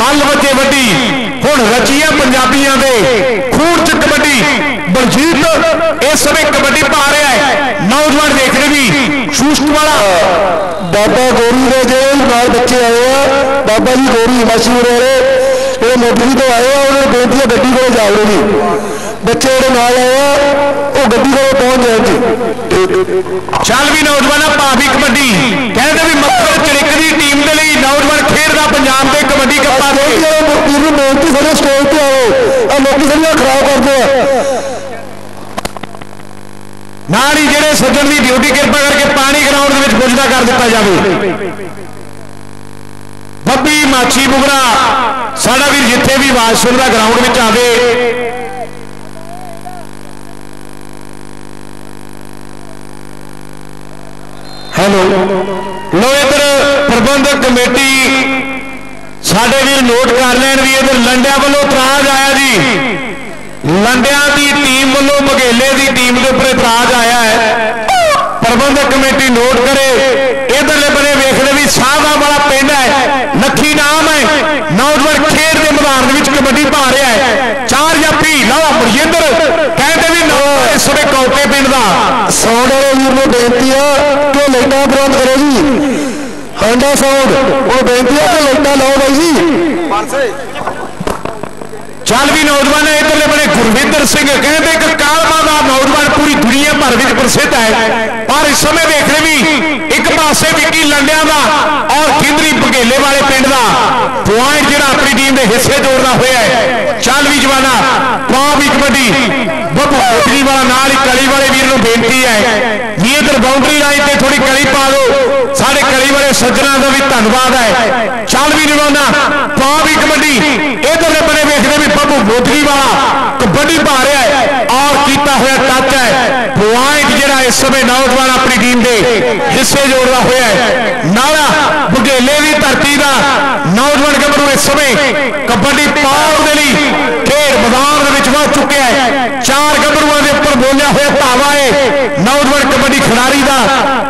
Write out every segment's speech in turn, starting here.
مل وچے وڈی ہن رچیاں پنجابیاں دے خون چ کبڈی بلجیت اس وقت کبڈی پا رہا ہے نوجوان دیکھ رہے بھی چوشت والا بابا گوری دے جو نال بچے آئے ہیں بابا جی گوری مشہور ہے وہ مدری تو آئے ہیں انہوں نے بےنتی کو جا رہے ہیں بچے وہ نال آئے وہ گڈی کو پہنچ جائیں جی چل بھی نوجوان پابی کبڈی کہتے بھی مکر چڑک دی ٹیم دے لیے نوجوان کھیلتا پنجاب کے کبڈی کپا دے محنتی سارے اسٹیج پہ آؤ اور لوگ سارے خراب کرتے ہیں نال ہی جڑے سجن کی ڈیوٹی کرپا کر کے پانی گراؤنڈ میں پوجنا کر دیتا جائے ببی ماچی بگڑا ساڑا بھی جتھے بھی آواز سننا گراؤنڈ میں آئے لو ادھر پربندک کمیٹی سارے بھی نوٹ کر لین بھی ادھر لنڈیا والوں اعتراض آیا جی لنڈیا کی ٹیم والوں مگیلے کی ٹیم کے اوپر اعتراض آیا ہے پربندک کمیٹی نوٹ کرے ادھرلے بنے ویخنے بھی صاحب والا پنڈ ہے نکھی نام ہے نوجوان کھیل کے میدان کبڈی پا رہا ہے چار یا پی لا مرجندر کہتے بھی نو اس وقت کوٹے پنڈ کا سونے بےنتی ہے ਲਾਈਟਾਂ ਬੰਦ ਕਰੋ ਜੀ। ਹਾਂਡਾ ਸਾਊਂਡ ਉਹ ਬੇਨਤੀ ਹੈ ਕਿ ਲਾਈਟਾਂ ਲਾਓ ਬਾਈ ਜੀ। ਚੱਲ ਵੀ ਨੌਜਵਾਨ ਹੈ ਇਧਰਲੇ ਬਣੇ ਗੁਰਵਿੰਦਰ ਸਿੰਘ, ਕਹਿੰਦੇ ਕਿ ਕਾਲਮਾ ਦਾ ਨੌਜਵਾਨ ਪੂਰੀ ਦੁਨੀਆ ਭਰ ਵਿੱਚ ਪ੍ਰਸਿੱਧ ਹੈ। اور اس سمے دیکھنے بھی، ایک پاسے وکی لنڈیا دا اور کندری بگیلے والے پنڈ دا۔ پوائنٹ جڑا اپنی ٹیم دے حصے جوڑنا ہوا ہے۔ چل بھی جوانا پاؤ بھی کبڈی۔ ببو کوٹلی والا نال کلی والے ویر نو بےنتی ہے۔ جی ادھر باؤنڈری لائن تے تھوڑی کلی پا دو سارے کلی والے سجنا دا بھی دھنیواد ہے۔ چل بھی جوانا پاؤ بھی کبڈی۔ ادھر بڑے ویکھنے بھی ببو کوٹلی والا کبڈی پا رہا ہے۔ اور کیتا ہوا ٹچ ہے۔ پوائنٹ جڑا اس سمے نوٹ نوجوان اپنی ٹیم دے حصے جوڑتا ہوا ہے نالا بگیلے کی دھرتی نوجوان گبرو اس سمے کبڈی پاؤ دے لیے کھیل میدان وہ چکیا چار گبرو کے اوپر بولیا ہوا پاوا ہے نوجوان کبڈی کھلاڑی کا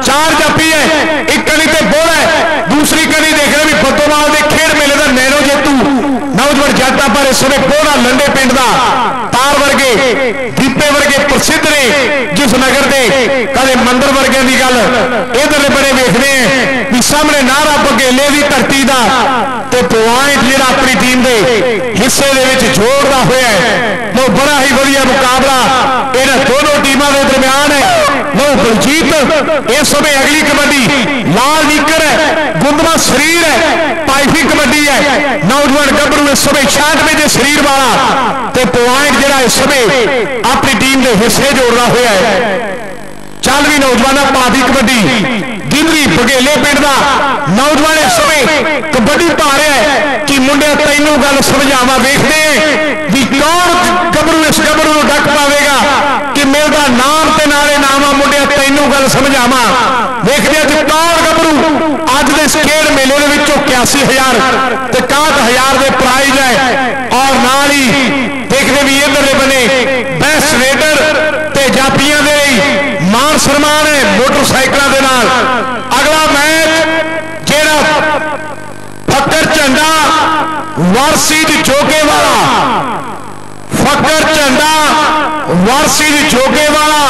چار جاپی ہے ایک کلی تے بول ہے دوسری کلی دیکھ رہے بھی فتوال کے کھیل میلے کا نیرو جیتو نوجوان جاتا پر اس سمے بوڑا لنڈے پنڈ کا ਪ੍ਰਸਿੱਧ ਨੇ ਜਿਸ ਨਗਰ ਦੇ ਕਦੇ ਮੰਦਰ ਵਰਗਿਆਂ ਦੀ ਗੱਲ ਇਧਰਲੇ ਬੜੇ ਵੇਖਦੇ ਆ ਵੀ ਸਾਹਮਣੇ ਨਾਰਾ ਬਗੇਲੇ ਦੀ ਧਰਤੀ ਦਾ اور پوائنٹ جڑا اپنی ٹیم دے حصے دے وچ جوڑدا ہویا ہے لو بڑا ہی بڑھیا مقابلہ انہاں دونوں ٹیماں دے درمیان ہے لو بلجیت اس سمے اگلی کبڈی لال نیکر ہے گندما شریر ہے پائفی کبڈی ہے نوجوان گبرو اس سمے 96 دے شریر والا تے پوائنٹ جڑا اس سمے اپنی ٹیم دے حصے جوڑدا ہویا ہے چالوی نوجوانہ پاٹھی کبڈی ਕਬੱਡੀ ਗਿੰਦਰੀ ਬਗੇਲੇ ਪਿੰਡ ਦਾ ਨੌਜਵਾਨ ਇਸ ਸਮੇਂ ਕਬੱਡੀ ਪਾ ਰਿਹਾ ਹੈ ਕਿ ਮੁੰਡਿਆ ਤੈਨੂੰ ਗੱਲ ਸਮਝਾਵਾਂ ਵੇਖਦੇ ਆਂ ਵੀ ਕੌਣ ਗੱਭਰੂ ਇਸ ਗੱਭਰੂ ਨੂੰ ਡੱਕ ਪਾਵੇਗਾ ਕਿ ਮਿਲਦਾ ਨਾਮ ਤੇ ਨਾਲੇ ਨਾਮਾ ਮੁੰਡਿਆ ਤੈਨੂੰ ਗੱਲ ਸਮਝਾਵਾਂ ਵੇਖਦੇ ਆਂ ਕਿ ਕੌਣ ਗੱਭਰੂ ਅੱਜ ਦੇ ਇਸ ਖੇਡ ਮੇਲੇ ਦੇ ਵਿੱਚੋਂ 81000 ਤੇ 61000 ਦੇ ਪ੍ਰਾਈਜ਼ ਹੈ ਔਰ ਨਾਲ ਹੀ ਦੇਖਦੇ ਵੀ ਇਧਰਲੇ ਬਨੇ موٹر سائیکل کے نام اگلا میچ جیڑا فکر چنڈا وارسی دی چوکے والا فکر چنڈا وارسی چوکے والا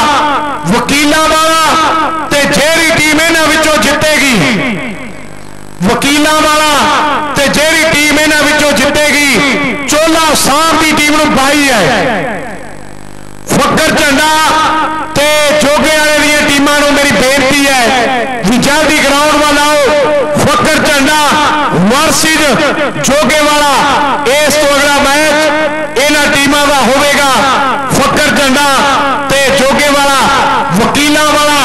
وکیل والا تے جیڑی ٹیم یہاں جیتے گی وکیل والا تے جیڑی ٹیم یہاں جیتے گی چولا صاحب کی ٹیم نو بائی ہے فکر چنڈا چوکے میری بےنتی ہے جی جلدی گراؤنڈ والا آؤ فکر چنڈا مرسد جوگے والا اس تو اگلا میچ یہاں ٹیموں کا ہوے گا فکر چنڈا تے جوگے والا وکیلوں والا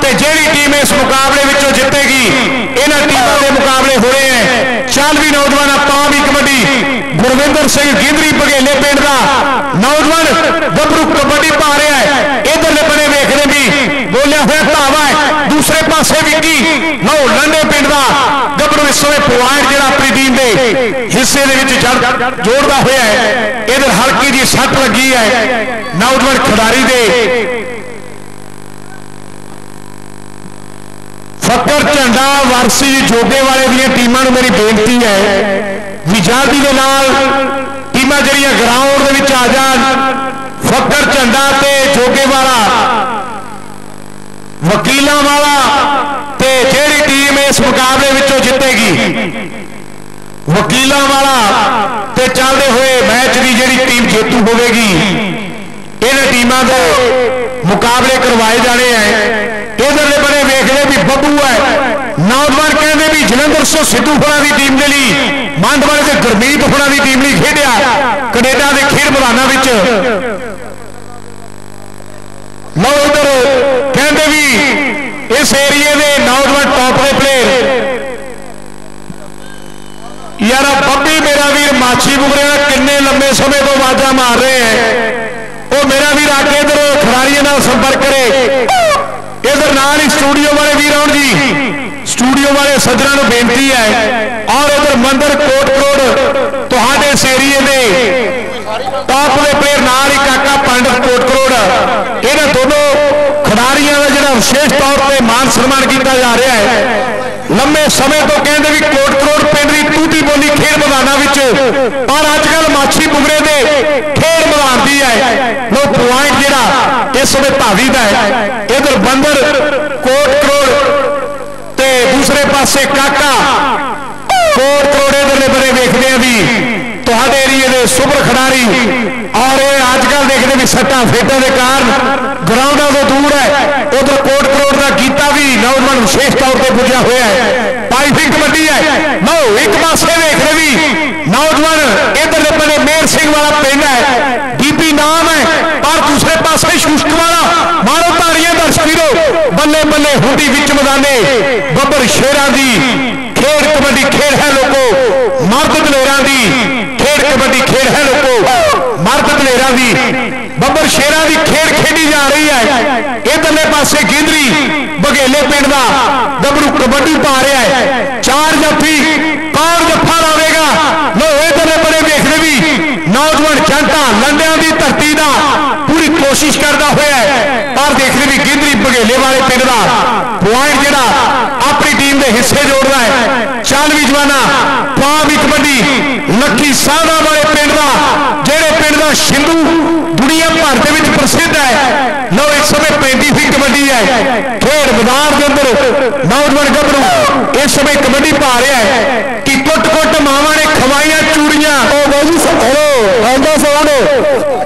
تے جیڑی ٹیم اس مقابلے وچوں جیتے گی یہاں ٹیموں کے مقابلے ہو رہے ہیں چالوی نوجوان پامی کبڈی گروندر سنگھ گندری بگیلے پنڈ کا نوجوان ببرو کبڈی پاسے ویندی نو لنڈے پنڈ دا گبرو سوے پوائنٹ جڑا پردین دے حصے دے وچ جڑ جوڑ جوڑدا ہویا ہے ادھر ہلکی جی سٹ لگی ہے نوجوان کھڑاری دے فکر چنڈا وارسی جوگے والے دیئے ٹیماں نوں میری بینٹی ہے وجالی دیلے نال ٹیماں جڑیاں گراؤنڈ دے وچ آ جان فکر چنڈا تے جوگے والا وکیل والا تے جیڑی ٹیم اس مقابلے وچوں جیتے گی وکیل والا تے چلتے ہوئے میچ کی جیڑی ٹیم جیتو ہوے گی یہاں ٹیموں کے مقابلے کروائے جانے ہیں۔ ادھرلے بڑے ویخ لے بھی ببو ہے۔ نوجوان کہتے بھی جلندر سو سدھو ہونا کی ٹیم کے لیے۔ مند سے گرمیت ہونا کی ٹیم نہیں کھیڈیا۔ کینیڈا کے کھیل میدانوں لو ادھر کہندے بھی اس ایریے دے نوجوان ٹاپ دے پلیئر یار ببی میرا ویر ماچی بگریا کنے لمبے سمے تو آوازاں مار رہے ہیں وہ میرا ویر آگے ادھر کھلاڑیوں سمپرک کرے ادھر نال ہی اسٹوڈیو والے ویر آن جی اسٹوڈیو والے سجنا بےنتی ہے اور ادھر مندر کوٹ کروڑ تے اس ایریے دے ٹاپ دے پلیئر نال ہی کاکا پانڈت کوٹ کروڑ ਹੀ ਦਾ ਜਿਹੜਾ ਵਿਸ਼ੇਸ਼ ਤੌਰ ਤੇ ਮਾਨ ਸਨਮਾਨ ਕੀਤਾ ਜਾ ਰਿਹਾ ਹੈ, ਲੰਮੇ ਸਮੇਂ ਤੋਂ ਕਹਿੰਦੇ ਵੀ ਕੋਟ ਕਰੋੜ ਪਿੰਡ ਦੀ ਤੂਤੀ ਬੋਲੀ ਖੇਡ ਮੈਦਾਨਾਂ ਵਿੱਚ, ਪਰ ਅੱਜ ਕੱਲ ਮਾਛੀ ਬੁਗਰੇ ਦੇ ਖੇਡ ਮੈਦਾਨ ਦੀ ਹੈ। ਲੋ ਪੁਆਇੰਟ ਜਿਹੜਾ ਇਸ ਵੇਲੇ ਭਾਵੀ ਦਾ ਹੈ। ਇਧਰ ਬੰਦਰ ਕੋਟ ਕਰੋੜ ਤੇ ਦੂਸਰੇ ਪਾਸੇ ਕਾਕਾ। ਕੋਟ ਕਰੋੜ ਦੇ ਬਰੇ ਵੇਖਦੇ ਆ ਵੀ سارے ایریے دے سپر کھڈاری اور یہ اج کل دیکھتے بھی سٹا فیٹوں کے کارن گراؤنڈوں تو دور ہے ادھر کوٹ کروڑ کا کیتا بھی نوجوان وشیش طور پہ پجا ہوا ہے پائپنگ کبڈی ہے نو ایک پاسے ویخ رہے بھی نوجوان ادھر بنے میر سنگھ والا پنڈ ہے ڈی پی نام ہے پر دوسرے پاس شوشک والا مارو تاریاں درش پیرو بلے بلے ہڈی بچ مدانے ببر شیران دی کھیل کبڈی کھیل ہے دی، ببر شیران دی کھیڑ کھیڑی جا رہی ہے۔ ادھرلے پاسے گندری، بگیلے پنڈ دا گبرو پا رہا ہے۔ چار جفی کون جفا لاوے گا۔ لو ادھرلے بڑے ویکھنے بھی، نوجوان جنتا لنڈیاں دی دھرتی دا پوری کوشش کردا ہویا ہے۔ پر دیکھنے بھی گندری بگیلے والے پنڈ دا۔ پوائنٹ جڑا اپنی ٹیم دے حصے جوڑدا ہے۔ چال بھی جوانا پا بھی کبڈی لکھی سادہ ਦਾ ਸਿੰਧੂ ਦੁਨੀਆ ਭਰ ਦੇ ਵਿੱਚ ਪ੍ਰਸਿੱਧ ਹੈ। ਲਓ ਇਸ ਸਮੇਂ ਪੈਂਦੀ ਹੋਈ ਕਬੱਡੀ ਹੈ। ਖੇਡ ਮੈਦਾਨ ਦੇ ਅੰਦਰ ਨੌਜਵਾਨ ਗੱਭਰੂ ਇਸ ਸਮੇਂ ਕਬੱਡੀ ਪਾ ਰਿਹਾ ਹੈ ਕਿ ਕੁੱਟ ਕੁੱਟ ਮਾਵਾਂ ਨੇ ਖਵਾਈਆਂ ਚੂੜੀਆਂ। ਉਹ ਬਾਜੀ ਹੈਲੋ। ਆਂਦਾ ਸਾਊਂਡ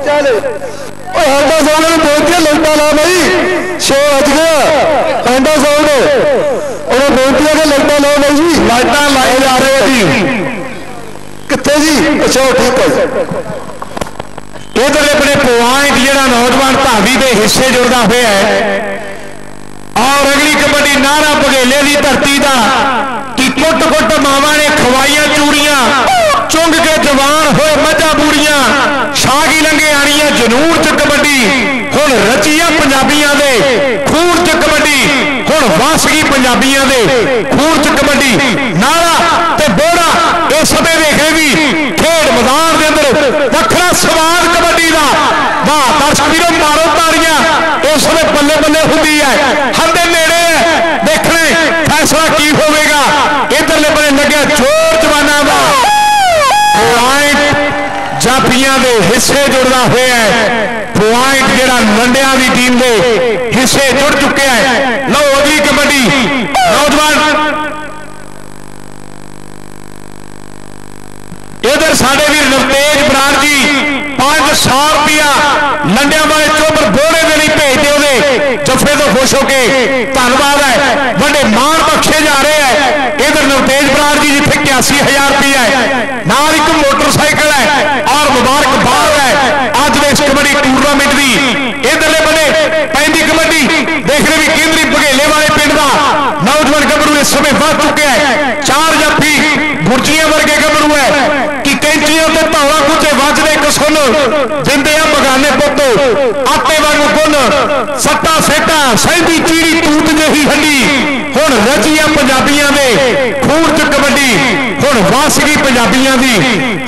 ਚੱਲ ਓਏ ਆਂਦਾ ਸਾਊਂਡ ਨੂੰ ਬੇਨਤੀ ਲੰਟਾ ਲਾ ਬਈ। ਸ਼ੋ ਅੱਜ ਗਿਆ ਆਂਦਾ ਸਾਊਂਡ ਉਹਨੇ ਹੈ ਕਿ ਲੰਟਾ ਲਾਓ ਬਾਈ ਜੀ। ਲਾਈਟਾਂ ਲਾਏ ਜਾ ਰਹੇ ਜੀ। ਕਿੱਥੇ ਜੀ? ਅੱਛਾ ਠੀਕ ਹੈ ادھر اپنے پوائنٹ جہاں نوجوان بھابی کے حصے جڑتا ہوا ہے، اور اگلی کبڈی نارا بگیلے کی دھرتی کا کٹ کٹ ماوا نے کھوائیاں چوڑیاں، چنگ کے جوان ہوئے مجھا بوڑیاں شاہی لنگے آنیاں جنور چ کبڈی ہوں رچیا پنجابیاں خون چ کبڈی ہوں وس گئی پنجابیاں خون چ کبڈی نارا بوڑا یہ سبے دیکھے بھی کھیل میدان دے اندر وکھرا سوال کبڈی کا واہ درش مارو تاریاں اس نے بلے بلے ہوتی ہے نیڑے ہے دیکھنے فیصلہ کی ہوئے گا ادھرلے بنے لگے چور جبان دا پوائنٹ جاپیاں دے حصے جڑنا ہوئے ہے پوائنٹ جڑا لنڈیاں دی ٹیم دے حصے جڑ چکے ہیں لو اگلی کبڈی نوجوان ادھر سارے بھی نوتےج بران جی پانچ سو روپیہ لنڈیا والے چوبر بوڑے دے نہیں بھیجتے وہ جفے تو خوش ہو کے دھنواد ہے بڑے مان بخشے جا رہے ہیں۔ ادھر نوتےج بران جی جیتے کیاسی ہزار روپیہ ہے، نال ایک موٹر سائیکل ہے اور مبارکباد ہے۔ اج اس کبڈی ٹورنامنٹ کی ادھر بنے پہنتی کبڈی دیکھ رہے بھی کیندری بگیلے والے پنڈ کا نوجوان گبرو اس سمے بڑھ چکے ہیں۔ ستا سیٹا سہندی چیڑی ٹوٹ جہی ہڈی ہن رچیاں پنجابیاں دے خون چ کبڈی ہن واسگی پنجابیاں دی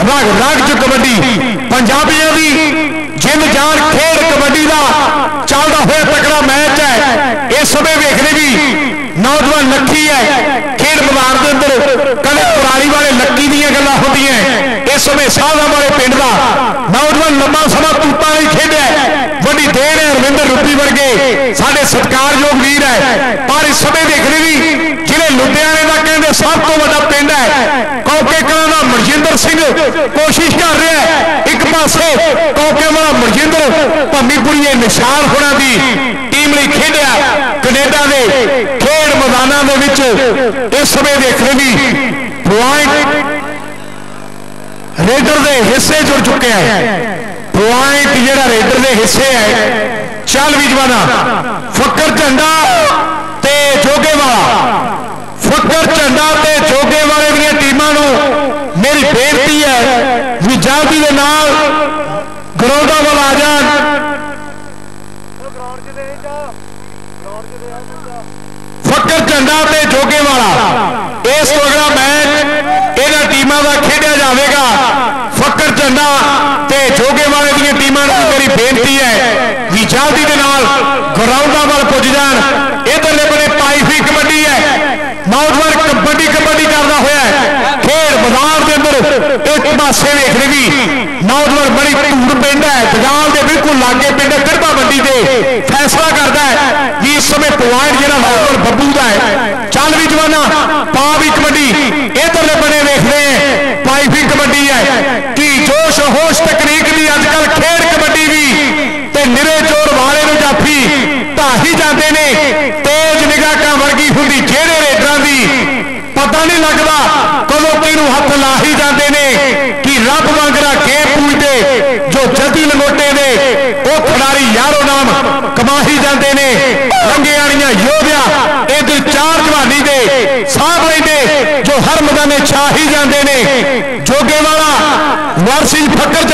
رگ رگ چ کبڈی پنجابیاں دی جن جان کھیل کبڈی دا چلدا ہوئے تکڑا میچ ہے اس وقت ویکھنے بھی نوجوان لکھی ہے کھیل بازار دے اندر کدے پرانی والے لکھی دیاں گلاں ہوندیاں اس وقت ساہواں والے پنڈ دا نوجوان لمبا سما توپاں ہی کھیڈیا وڈی دیر لوڈی ورگے سارے ستار لوگ ہے کنڈا کے کھیل میدان دیکھنے کی ریجر کے حصے جڑ چکے ہیں پوائنٹ جہاں ریڈر کے حصے ہے ਚੱਲ ਵੀ ਜਵਾਨਾ ਫੱਕਰ ਝੰਡਾ ਤੇ ਜੋਗੇ ਵਾਲਾ ਫੱਕਰ ਝੰਡਾ ਤੇ ਜੋਗੇ ਵਾਲੇ ਦੀਆਂ ਟੀਮਾਂ ਨੂੰ ਮੇਰੀ ਬੇਨਤੀ ਹੈ ਵੀ ਜਲਦੀ ਦੇ ਨਾਲ ਗਰਾਊਂਡਾਂ ਵੱਲ ਆ ਜਾਣ ਫੱਕਰ ਝੰਡਾ ਤੇ ਜੋਗੇ ਵਾਲਾ ਇਸ ਤੋਂ ਅਗਲਾ ਮੈਚ ਇਹਨਾਂ ਟੀਮਾਂ ਦਾ ਖੇਡਿਆ ਜਾਵੇਗਾ ਫੱਕਰ ਝੰਡਾ ਤੇ ਜੋਗੇ ਵਾਲੇ ساری ٹیموں کو میری بےنتی ہے بھی جلدی کے نال گراؤنڈوں وال پج جان ادھرلے بڑے پائفی کبڈی ہے نوجوان کبڈی کبڈی کرنا ہوا ہے کھیل میدان کے اندر ایک پاسے ویخ بھی نوجوان بڑی دور پہ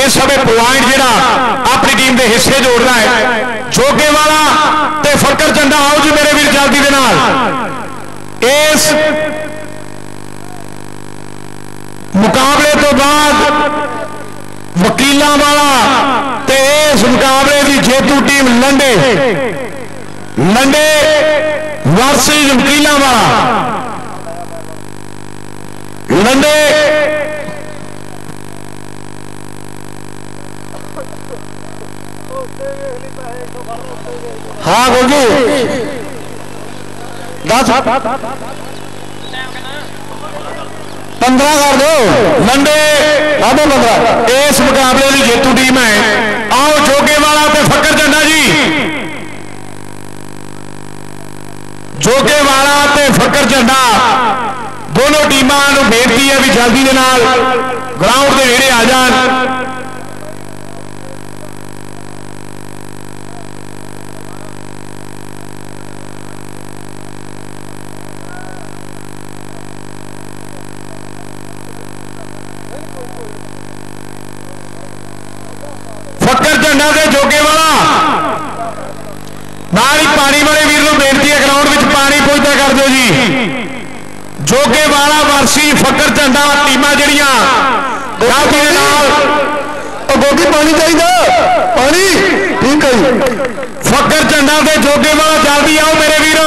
یہ سب پوائنٹ جڑا اپنی ٹیم دے حصے جوڑنا ہے۔ جوگے والا تے فکر چنڈا آؤ جی میرے بھی جلدی دے اس مقابلے تو بعد وکیل والا تے اس مقابلے دی جیتو ٹیم لنڈے۔ لنڈے ورسز وکیل والا۔ لنڈے ہاں گوگی دس۔ پندرہ کر دو۔ منڈے۔ آدھو پندرہ۔ اس مقابلے کی جیتو ٹیم ہے۔ آؤ جوگے والا تے فکر چنڈا جی۔ جوگے والا تے فکر چنڈا دونوں ٹیموں بےنتی ہے بھی جلدی کے گراؤنڈ کے نیڑے آ جان۔ ਜੋਗੇ ਵਾਲਾ ਵਰਸੀ ਫੱਕਰ ਝੰਡਾ ਟੀਮਾਂ ਜਿਹੜੀਆਂ ਜਲਦੀ ਦੇ ਨਾਲ। ਉਹ ਗੋਗੀ ਪਾਣੀ ਚਾਹੀਦਾ। ਪਾਣੀ? ਠੀਕ ਹੈ ਫੱਕਰ ਝੰਡਾ ਤੇ ਜੋਗੇ ਵਾਲਾ ਜਲਦੀ ਆਓ ਮੇਰੇ ਵੀਰ।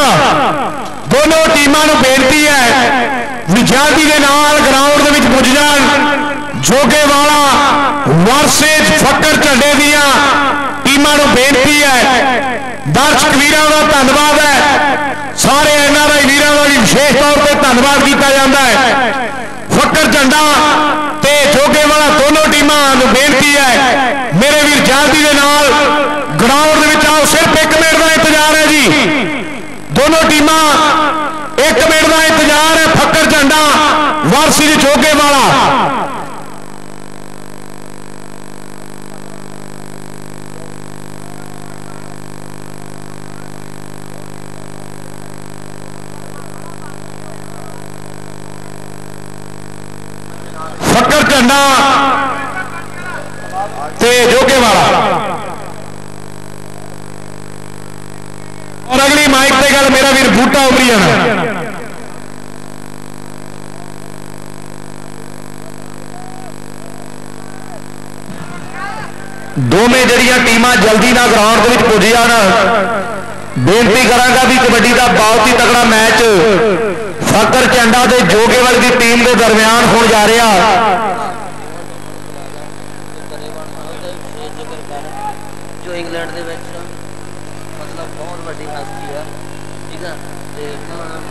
ਦੋਨੋਂ ਟੀਮਾਂ ਨੂੰ ਬੇਨਤੀ ਹੈ ਵੀ ਜਲਦੀ ਦੇ ਨਾਲ ਗਰਾਊਂਡ ਦੇ ਵਿੱਚ ਪੁੱਜ ਜਾਣ। ਜੋਗੇ ਵਾਲਾ ਵਰਸੇਜ ਫੱਕਰ ਝੰਡੇ ਦੀਆਂ ਟੀਮਾਂ ਨੂੰ ਬੇਨਤੀ ਹੈ درشک ویران کا دھنیواد ہے۔ سارے این آر آئی ویران کا بھی طور پہ دھنیواد کیا جاتا ہے۔ فکر جھنڈا تے جوگے والا دونوں ٹیموں بےنتی ہے۔ میرے ویر جاتی کے نال گراؤنڈ میں آؤ، صرف ایک منٹ کا انتظار ہے جی۔ دونوں ٹیماں ایک منٹ کا انتظار ہے فکر جھنڈا وارسی جوگے والا۔ ڈنڈا تے جوگے والا اور اگلی مائک تے گل میرا ویر بوٹا ابری جانا دونوں جڑیاں ٹیماں جلدی نہ گراؤنڈ کے پہنچ جان بےنتی کرا بھی کبڈی کا بہت تکڑا میچ فخر چنڈا کے جوگے والی ٹیم کے درمیان ہو جا رہا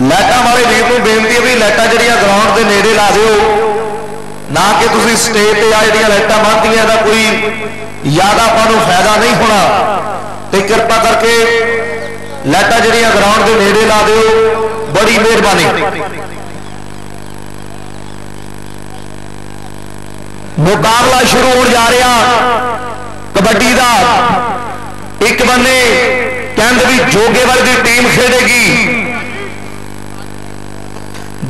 ਲਾਈਟਾਂ ਵਾਲੇ ਵੀਰ ਨੂੰ ਬੇਨਤੀ ਹੈ ਵੀ ਲਾਈਟਾਂ ਜਿਹੜੀਆਂ ਗਰਾਊਂਡ ਦੇ ਨੇੜੇ ਲਾ ਦਿਓ। ਨਾ ਕਿ ਤੁਸੀਂ ਸਟੇਜ ਤੇ ਆ ਜਿਹੜੀਆਂ ਲਾਈਟਾਂ ਬੰਨ੍ਹਦੀਆਂ ਦਾ ਕੋਈ ਯਾਦ ਆਪਾਂ ਨੂੰ ਫਾਇਦਾ ਨਹੀਂ ਹੋਣਾ। ਤੇ ਕਿਰਪਾ ਕਰਕੇ ਲਾਈਟਾਂ ਜਿਹੜੀਆਂ ਗਰਾਊਂਡ ਦੇ ਨੇੜੇ ਲਾ ਦਿਓ। ਬੜੀ ਮਿਹਰਬਾਨੀ। ਮੁਕਾਬਲਾ ਸ਼ੁਰੂ ਹੋਣ ਜਾ ਰਿਹਾ। ਕਬੱਡੀ ਦਾ ਇੱਕ ਬੰਨੇ ਕਹਿੰਦੇ ਵੀ ਜੋਗੇਵਾਲ ਦੀ ਟੀਮ ਖੇਡੇਗੀ।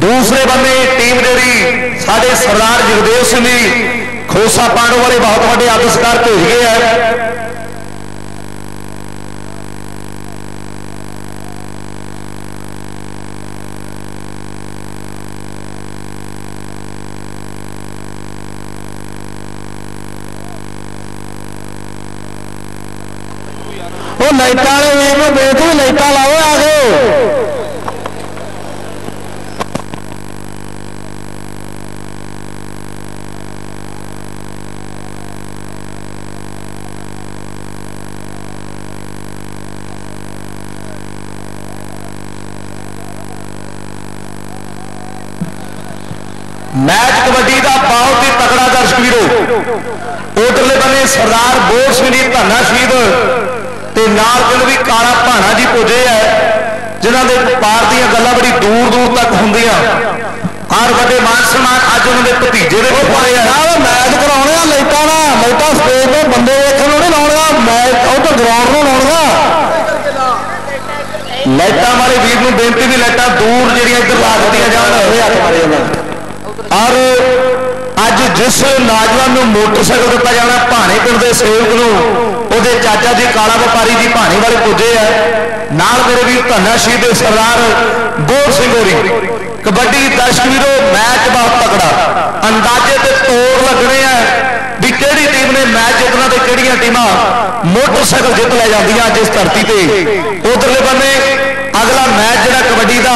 دوسرے بندے ٹیم ڈیری سارے سردار جگدیو سنگھ جی کھوسا والے بہت بڑے آدر سرکار بھیج گئے ہیں لائٹا والے بیٹھے لائٹا لاؤ آ گئے ਵੀਰੋ। ਉਧਰਲੇ ਬੰਨੇ ਸਰਦਾਰ ਬੋਰ ਸਿੰਘ ਜੀ ਧੰਨਾ ਸ਼ਹੀਦ ਤੇ ਨਾਲ ਕਹਿੰਦੇ ਵੀ ਕਾਲਾ ਭਾਣਾ ਜੀ ਪੁੱਜੇ ਐ ਜਿਨ੍ਹਾਂ ਦੇ ਵਪਾਰ ਦੀਆਂ ਗੱਲਾਂ ਬੜੀ ਦੂਰ ਦੂਰ ਤੱਕ ਹੁੰਦੀਆਂ। ਹਰ ਵੱਡੇ ਮਾਨ ਸਨਮਾਨ ਅੱਜ ਉਹਨਾਂ ਦੇ ਭਤੀਜੇ ਦੇ ਆਏ ਆ। ਸਾਹਿਬ ਮੈਚ ਕਰਾਉਣੇ ਆ ਲਾਈਟਾਂ ਨਾਲ ਲਾਈਟਾਂ ਸਟੇਜ ਤੇ ਬੰਦੇ ਵੇਖਣ ਨੂੰ ਨਹੀਂ ਲਾਉਣੀਆਂ ਮੈਚ ਉਧਰ ਗਰਾਊਂਡ ਨੂੰ ਲਾਉਣੀਆਂ। ਲਾਈਟਾਂ ਵਾਲੇ ਵੀਰ ਨੂੰ ਬੇਨਤੀ ਵੀ ਲਾਈਟਾਂ ਦੂਰ ਜਿਹੜੀਆਂ ਇੱਧਰ ਲਾ ਦਿੱਤੀਆਂ ਜਾਣ। ਇਹ ਹੱਥ ਮਾਰੇ ਉਹਨਾਂ ਔਰ ਅੱਜ ਜਿਸ ਨੌਜਵਾਨ ਨੂੰ ਮੋਟਰਸਾਈਕਲ ਦਿੱਤਾ ਜਾਣਾ ਭਾਣੇ ਪਿੰਡ ਦੇ ਸੇਵਕ ਨੂੰ ਉਹਦੇ ਚਾਚਾ ਜੀ ਕਾਲਾ ਵਪਾਰੀ ਜੀ ਭਾਣੇ ਵਾਲੇ ਪੁੱਜੇ ਆ ਨਾਲ ਮੇਰੇ ਵੀਰ ਧੰਨਾ ਸ਼ਹੀਦ ਦੇ ਸਰਦਾਰ ਗੋਰ ਸਿੰਘ ਹੋਰੀ ਕਬੱਡੀ ਦਰਸ਼ਕ ਵੀਰੋ ਮੈਚ ਬਹੁਤ ਤਕੜਾ ਅੰਦਾਜ਼ੇ ਤੇ ਤੋੜ ਲੱਗਣੇ ਆ ਵੀ ਕਿਹੜੀ ਟੀਮ ਨੇ ਮੈਚ ਜਿੱਤਣਾ ਤੇ ਕਿਹੜੀਆਂ ਟੀਮਾਂ ਮੋਟਰਸਾਈਕਲ ਜਿੱਤ ਲੈ ਜਾਂਦੀਆਂ ਅੱਜ ਇਸ ਧਰਤੀ ਤੇ ਉਧਰਲੇ ਬੰਨੇ ਅਗਲਾ ਮੈਚ ਜਿਹੜਾ ਕਬੱਡੀ ਦਾ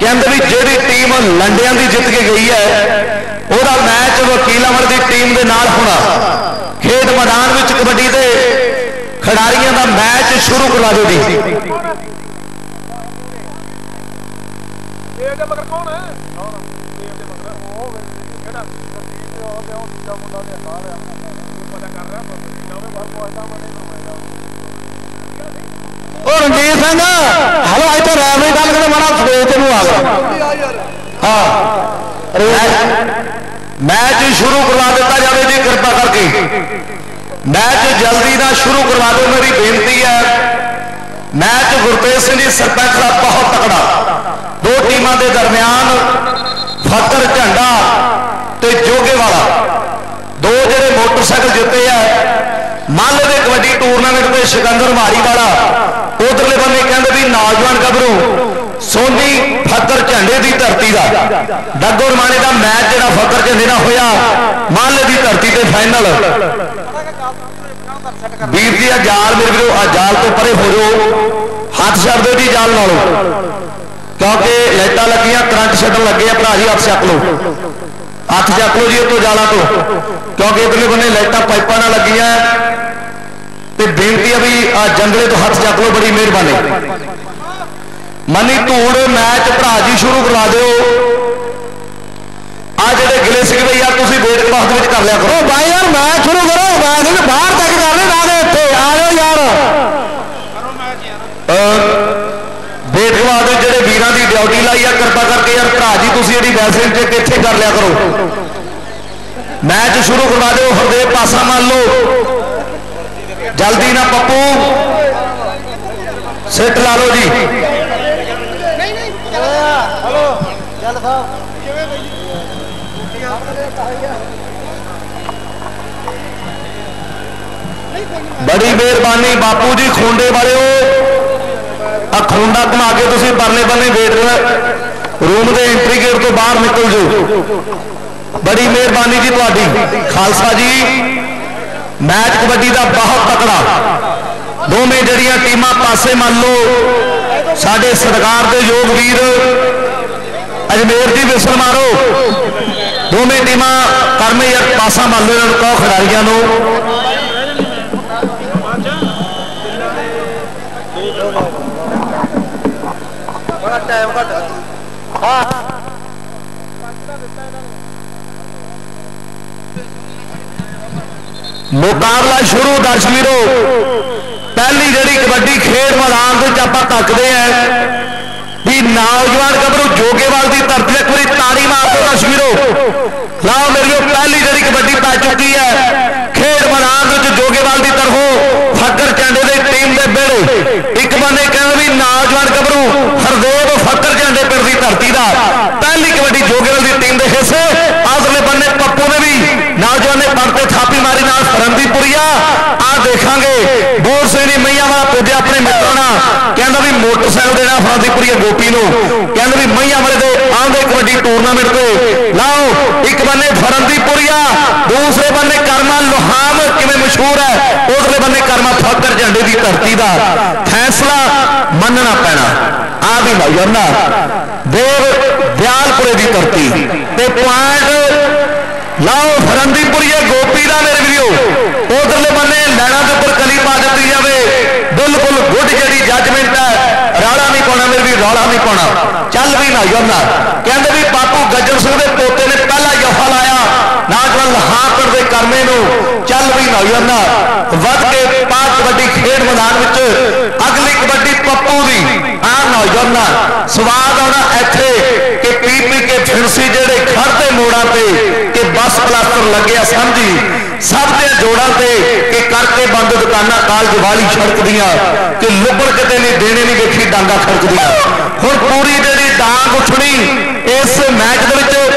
ਕਹਿੰਦੇ ਵੀ ਜਿਹੜੀ ਟੀਮ ਲੰਡਿਆਂ ਦੀ ਜਿੱਤ ਕੇ ਗਈ ਹੈ ਉਹਦਾ ਮੈਚ ਵਕੀਲਾਵਰ ਦੀ ਟੀਮ ਦੇ ਨਾਲ ਹੋਣਾ। ਖੇਡ ਮੈਦਾਨ ਵਿੱਚ ਕਬੱਡੀ ਦੇ ਖਿਡਾਰੀਆਂ ਦਾ ਮੈਚ ਸ਼ੁਰੂ ਕਰਾ ਦਿਓ ਜੀ। ਇਹ ਦੇ ਮਗਰ ਕੌਣ ਹੈ? ਕੌਣ ਇਹ ਦੇ ਮਗਰ। ਉਹ ਕਿਹੜਾ ਸਤੀਸ਼ ਤੇ ਉਹ ਤੇ ਉਹ ਦੂਜਾ ਮੁੰਡਾ ਦੇ ਨਾਲ ਆ ਉਹ ਪਤਾ ਕਰ ਰਿਹਾ ਪਰ ਜਾਵੇ ਬਾਹਰ ਪੁੱਛਦਾ ਮਨੇ ਕਰਵਾਏਗਾ ਉਹ ਰਣਜੀਤ ਸਿੰਘ ਹਲੋ ਇੱਥੇ ਰੈਵਰੀ ਗੱਲ ਕਰਦੇ ਮਾੜਾ ਸਟੇਜ ਤੇ ਨੂੰ ਆ ਗਿਆ। ਹਾਂ। ਮੈਚ ਸ਼ੁਰੂ ਕਰਵਾ ਦਿੱਤਾ ਜਾਵੇ ਜੀ, ਕਿਰਪਾ ਕਰਕੇ। ਮੈਚ ਜਲਦੀ ਨਾਲ ਸ਼ੁਰੂ ਕਰਵਾ ਦਿਓ, ਮੇਰੀ ਬੇਨਤੀ ਹੈ। ਮੈਚ ਗੁਰਤੇਜ ਸਿੰਘ ਜੀ, ਸਰਪੰਚ ਦਾ ਬਹੁਤ ਤਕੜਾ। ਦੋ ਟੀਮਾਂ ਦੇ ਦਰਮਿਆਨ ਫਕਰ ਝੰਡਾ ਤੇ ਜੋਗੇ ਵਾਲਾ। ਦੋ ਜਿਹੜੇ ਮੋਟਰਸਾਈਕਲ ਜਿੱਤੇ ਆ, ਮਾਲੇ ਦੇ ਕਬੱਡੀ ਟੂਰਨਾਮੈਂਟ ਦੇ ਸਿਕੰਦਰ ਮਾਰੀ ਵਾਲਾ ਉਧਰਲੇ ਬੰਨੇ ਕਹਿੰਦੇ ਵੀ ਨੌਜਵਾਨ ਗੱਭਰੂ سونی فقر جھنڈے دی دھرتی دا۔ ڈگور مانے دا میچ جڑا فقر جھنڈے نہ ہویا، مالے دی دھرتی تے فائنل ویر جی جال میرے ویرو جال تو پرے ہو جو ہاتھ چھڑ دو جی جال نالو کیونکہ لائٹا لگیاں، کرنٹ چھڈن لگے پر جی ہاتھ چھک لو۔ ہاتھ چھک لو جی تو جالا تو۔ کیونکہ اتنے بنے لائٹاں پائپا نہ لگیاں تے بےنتی ہے بھی، آ جنگلے تو ہاتھ چھک لو، بڑی مہربانی۔ ਮਨੀ ਧੂੜ ਮੈਚ ਭਰਾ ਜੀ ਸ਼ੁਰੂ ਕਰਵਾ ਦਿਓ। ਆ ਜਿਹੜੇ ਗਿਲੇ ਸਿੰਘ ਬਈ ਆ ਤੁਸੀਂ ਵੇਟ ਕਲਾਸ ਦੇ ਵਿੱਚ ਕਰ ਲਿਆ ਕਰੋ। ਭਾਈ ਯਾਰ ਮੈਚ ਸ਼ੁਰੂ ਕਰੋ ਮੈਂ ਕਹਿੰਦਾ ਬਾਹਰ ਤੱਕ ਕਰ ਲੈ ਨਾ ਦੇ ਇੱਥੇ ਆ ਜਾਓ ਯਾਰ। ਵੇਟ ਕਲਾਸ ਦੇ ਜਿਹੜੇ ਵੀਰਾਂ ਦੀ ਡਿਊਟੀ ਲਾਈ ਆ ਕਿਰਪਾ ਕਰਕੇ ਯਾਰ ਭਰਾ ਜੀ ਤੁਸੀਂ ਇਹਦੀ ਵੈਸੇ ਚੈੱਕ ਇੱਥੇ ਕਰ ਲਿਆ ਕਰੋ। ਮੈਚ ਸ਼ੁਰੂ ਕਰਵਾ ਦਿਓ ਹਰਦੇਵ ਪਾਸਾ ਮੰਨ ਲਓ। ਜਲਦੀ ਨਾ ਪੱਪੂ। ਸਿੱਟ ਲਾ ਲਓ ਜੀ। ਬੜੀ ਮਿਹਰਬਾਨੀ ਬਾਪੂ ਜੀ, ਖੁੰਡੇ ਵਾਲਿਓ। ਆ ਖੁੰਡਾ ਘੁਮਾ ਕੇ ਤੁਸੀਂ ਪਰਲੇ ਬੰਨੇ ਵੇਟ ਰੂਮ ਦੇ ਐਂਟਰੀ ਗੇਟ ਤੋਂ ਬਾਹਰ ਨਿਕਲ ਜਾਓ। ਬੜੀ ਮਿਹਰਬਾਨੀ ਜੀ ਤੁਹਾਡੀ। ਖਾਲਸਾ ਜੀ, ਮੈਚ ਕਬੱਡੀ ਦਾ ਬਹੁਤ ਤਕੜਾ। ਦੋਵੇਂ ਜਿਹੜੀਆਂ ਟੀਮਾਂ ਪਾਸੇ ਮੰਨ ਲਓ। ਸਾਡੇ ਸਰਕਾਰ ਦੇ ਯੋਗ ਵੀਰ ਅਜਮੇਰ ਜੀ ਵਿਸਲ ਮਾਰੋ ਦੋਵੇਂ ਟੀਮਾਂ ਕਰਮੇ ਯਾਰ ਪਾਸਾ ਮੰਨ ਲਓ ਇਹਨਾਂ ਨੂੰ ਕਹੋ ਖਿਡਾਰੀਆਂ ਨੂੰ ਬੜਾ ਟਾਈਮ ਘੱਟ ਮੁਕਾਬਲਾ ਸ਼ੁਰੂ ਦਰਸ਼ਕ ਵੀਰੋ ਪਹਿਲੀ ਜਿਹੜੀ ਕਬੱਡੀ ਖੇਡ ਮੈਦਾਨ ਦੇ ਵਿੱਚ ਆਪਾਂ ਤੱਕਦੇ ਆਂ بھی نوجوان گبرو جوگے وال کی دھرتی ایک بڑی تاری مار دو کشمیروں۔ لاؤ میری پہلی جی کبڈی پی چکی ہے۔ کھیل میدان جوگے وال کی طرفوں فکر چانڈے کی ٹیم کے بیڑے۔ ایک بندے کہنا بھی نوجوان گبرو ہردیو فکر چانڈے پنڈ کی دھرتی کا پہلی کبڈی جوگے وال کی ٹیم کے حصے۔ نوجوان پڑھتے تھاپی ماری نال فرندی پوری آ۔ دیکھا گے بور سی مہیا والا پوجا اپنے متروں کہنا بھی موٹر سائیکل دینا فرندی پوری گوپی نو کہنا مہیا والے دے آدھے کبڈی ٹورنامنٹ کو لاؤ، ایک بنے فرندی پوریا دوسرے بندے کرما لوہام کیں مشہور ہے۔ اسلے بندے کرما فخر جھنڈے کی دھرتی کا فیصلہ مننا پینا۔ آ بھی بھائی دیو دیال پورے کی دھرتی پوائنٹ لاؤ فرندی پوری گوپی کا میرے ویو ادھرلے بنے لینا کے اوپر کلی پا دیتی جائے بالکل گڈ جہی ججمنٹ ہے راڑا نہیں پاؤنا میرے بھی رولا نہیں پاؤنا چل بھی نہ یونا کہتے بھی باپو گجر سنگھ کے پوتے نے پہلا جفا لایا نہ گل ہاں کر دے کرمے نو چل بھی نہ یونا ود کے پاس کبڈی کھیڈ میدان اگلی کبڈی پپو کی آ نہ یونا سواد آنا ایتھے پی پی کے پھر جڑے گھر دے موڑا تے کہ بس پلاسٹر لگیا سمجھی سب دے جوڑا تے کہ کر کے بند دکاناں کالج والی چھڑک دیا کہ لبڑ کتے نہیں دینے نہیں ویکھی ڈانگا کھڑک دیا ہن پوری جڑی ڈانگ اٹھنی اس میچ دے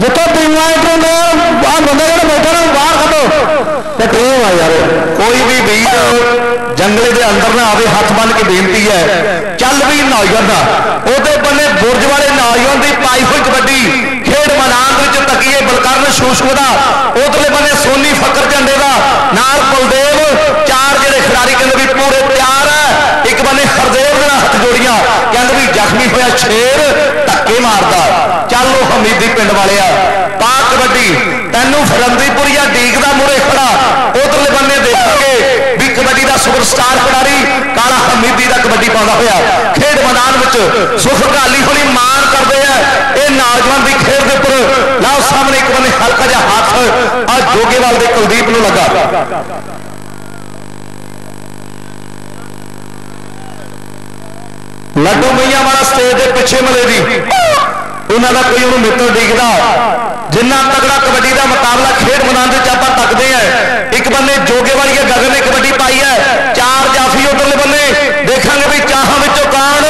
ਜਿੱਥੇ ਟੀਮਾਂ ਇੰਟਰ ਹੁੰਦੇ ਆ ਆਹ ਬੰਦੇ ਜਿਹੜੇ ਬੈਠੇ ਨੇ ਬਾਹਰ ਕੱਢੋ ਤੇ ਟੀਮ ਆ ਯਾਰ ਕੋਈ ਵੀ ਵੀਰ ਜੰਗਲੇ ਦੇ ਅੰਦਰ ਨਾ ਆਵੇ ਹੱਥ ਬੰਨ ਕੇ ਬੇਨਤੀ ਹੈ ਚੱਲ ਵੀ ਨੌਜਵਾਨ ਦਾ ਉਹਦੇ ਬੰਨੇ ਬੁਰਜ ਵਾਲੇ ਨੌਜਵਾਨ ਦੀ ਪਾਈ ਹੋਈ ਕਬੱਡੀ ਖੇਡ ਮੈਦਾਨ ਦੇ ਵਿੱਚ ਤਕੀਏ ਬਲਕਰਨ ਸ਼ੂਸ਼ਕ ਦਾ ਉਧਰਲੇ ਬੰਨੇ ਸੋਨੀ ਫੱਕਰ ਝੰਡੇ ਦਾ ਨਾਲ ਕੁਲਦੇਵ ਚਾਰ ਜਿਹੜੇ ਖਿਡਾਰੀ ਕਹਿੰਦੇ ਵੀ ਪੂਰੇ ਤਿਆਰ ਹੈ ਇੱਕ ਬੰਨੇ ਹਰਦੇਵ ਦੇ ਨਾਲ ਹੱਥ ਜੋੜੀਆਂ ਕਹਿੰਦੇ ਵੀ ਜ਼ਖਮੀ ਹੋਇਆ ਸ਼ੇਰ دھکے مارتا چل حمیدی پنڈ والے پا کبڈی تینوں فرندی پور یا ڈیگ کا مورے کھڑا ادھرلے بندے دیکھ گے بھی کبڈی کا سپر سٹار کھلاڑی کالا حمیدی کا کبڈی پاؤں ہوا کھیڈ میدان میں ہوئی گالی مان کرتے ہیں یہ نوجوان کی کھیڈ کے اوپر لاؤ سامنے ایک بندے ہلکا جہا ہاتھ اور جوگے والے کلدیپ لگا لڈو میاں والا سٹیج دے پچھے ملے دی انہوں کا کوئی انہوں متر ڈیگدا جنہ تگڑا کبڈی کا مقابلہ کھیڈ میدان چاپا تکتے ہیں ایک بندے جوگے والی گگن نے کبڈی پائی ہے چار جافی ادھرلے بندے دیکھا گے بھی چاہاں کان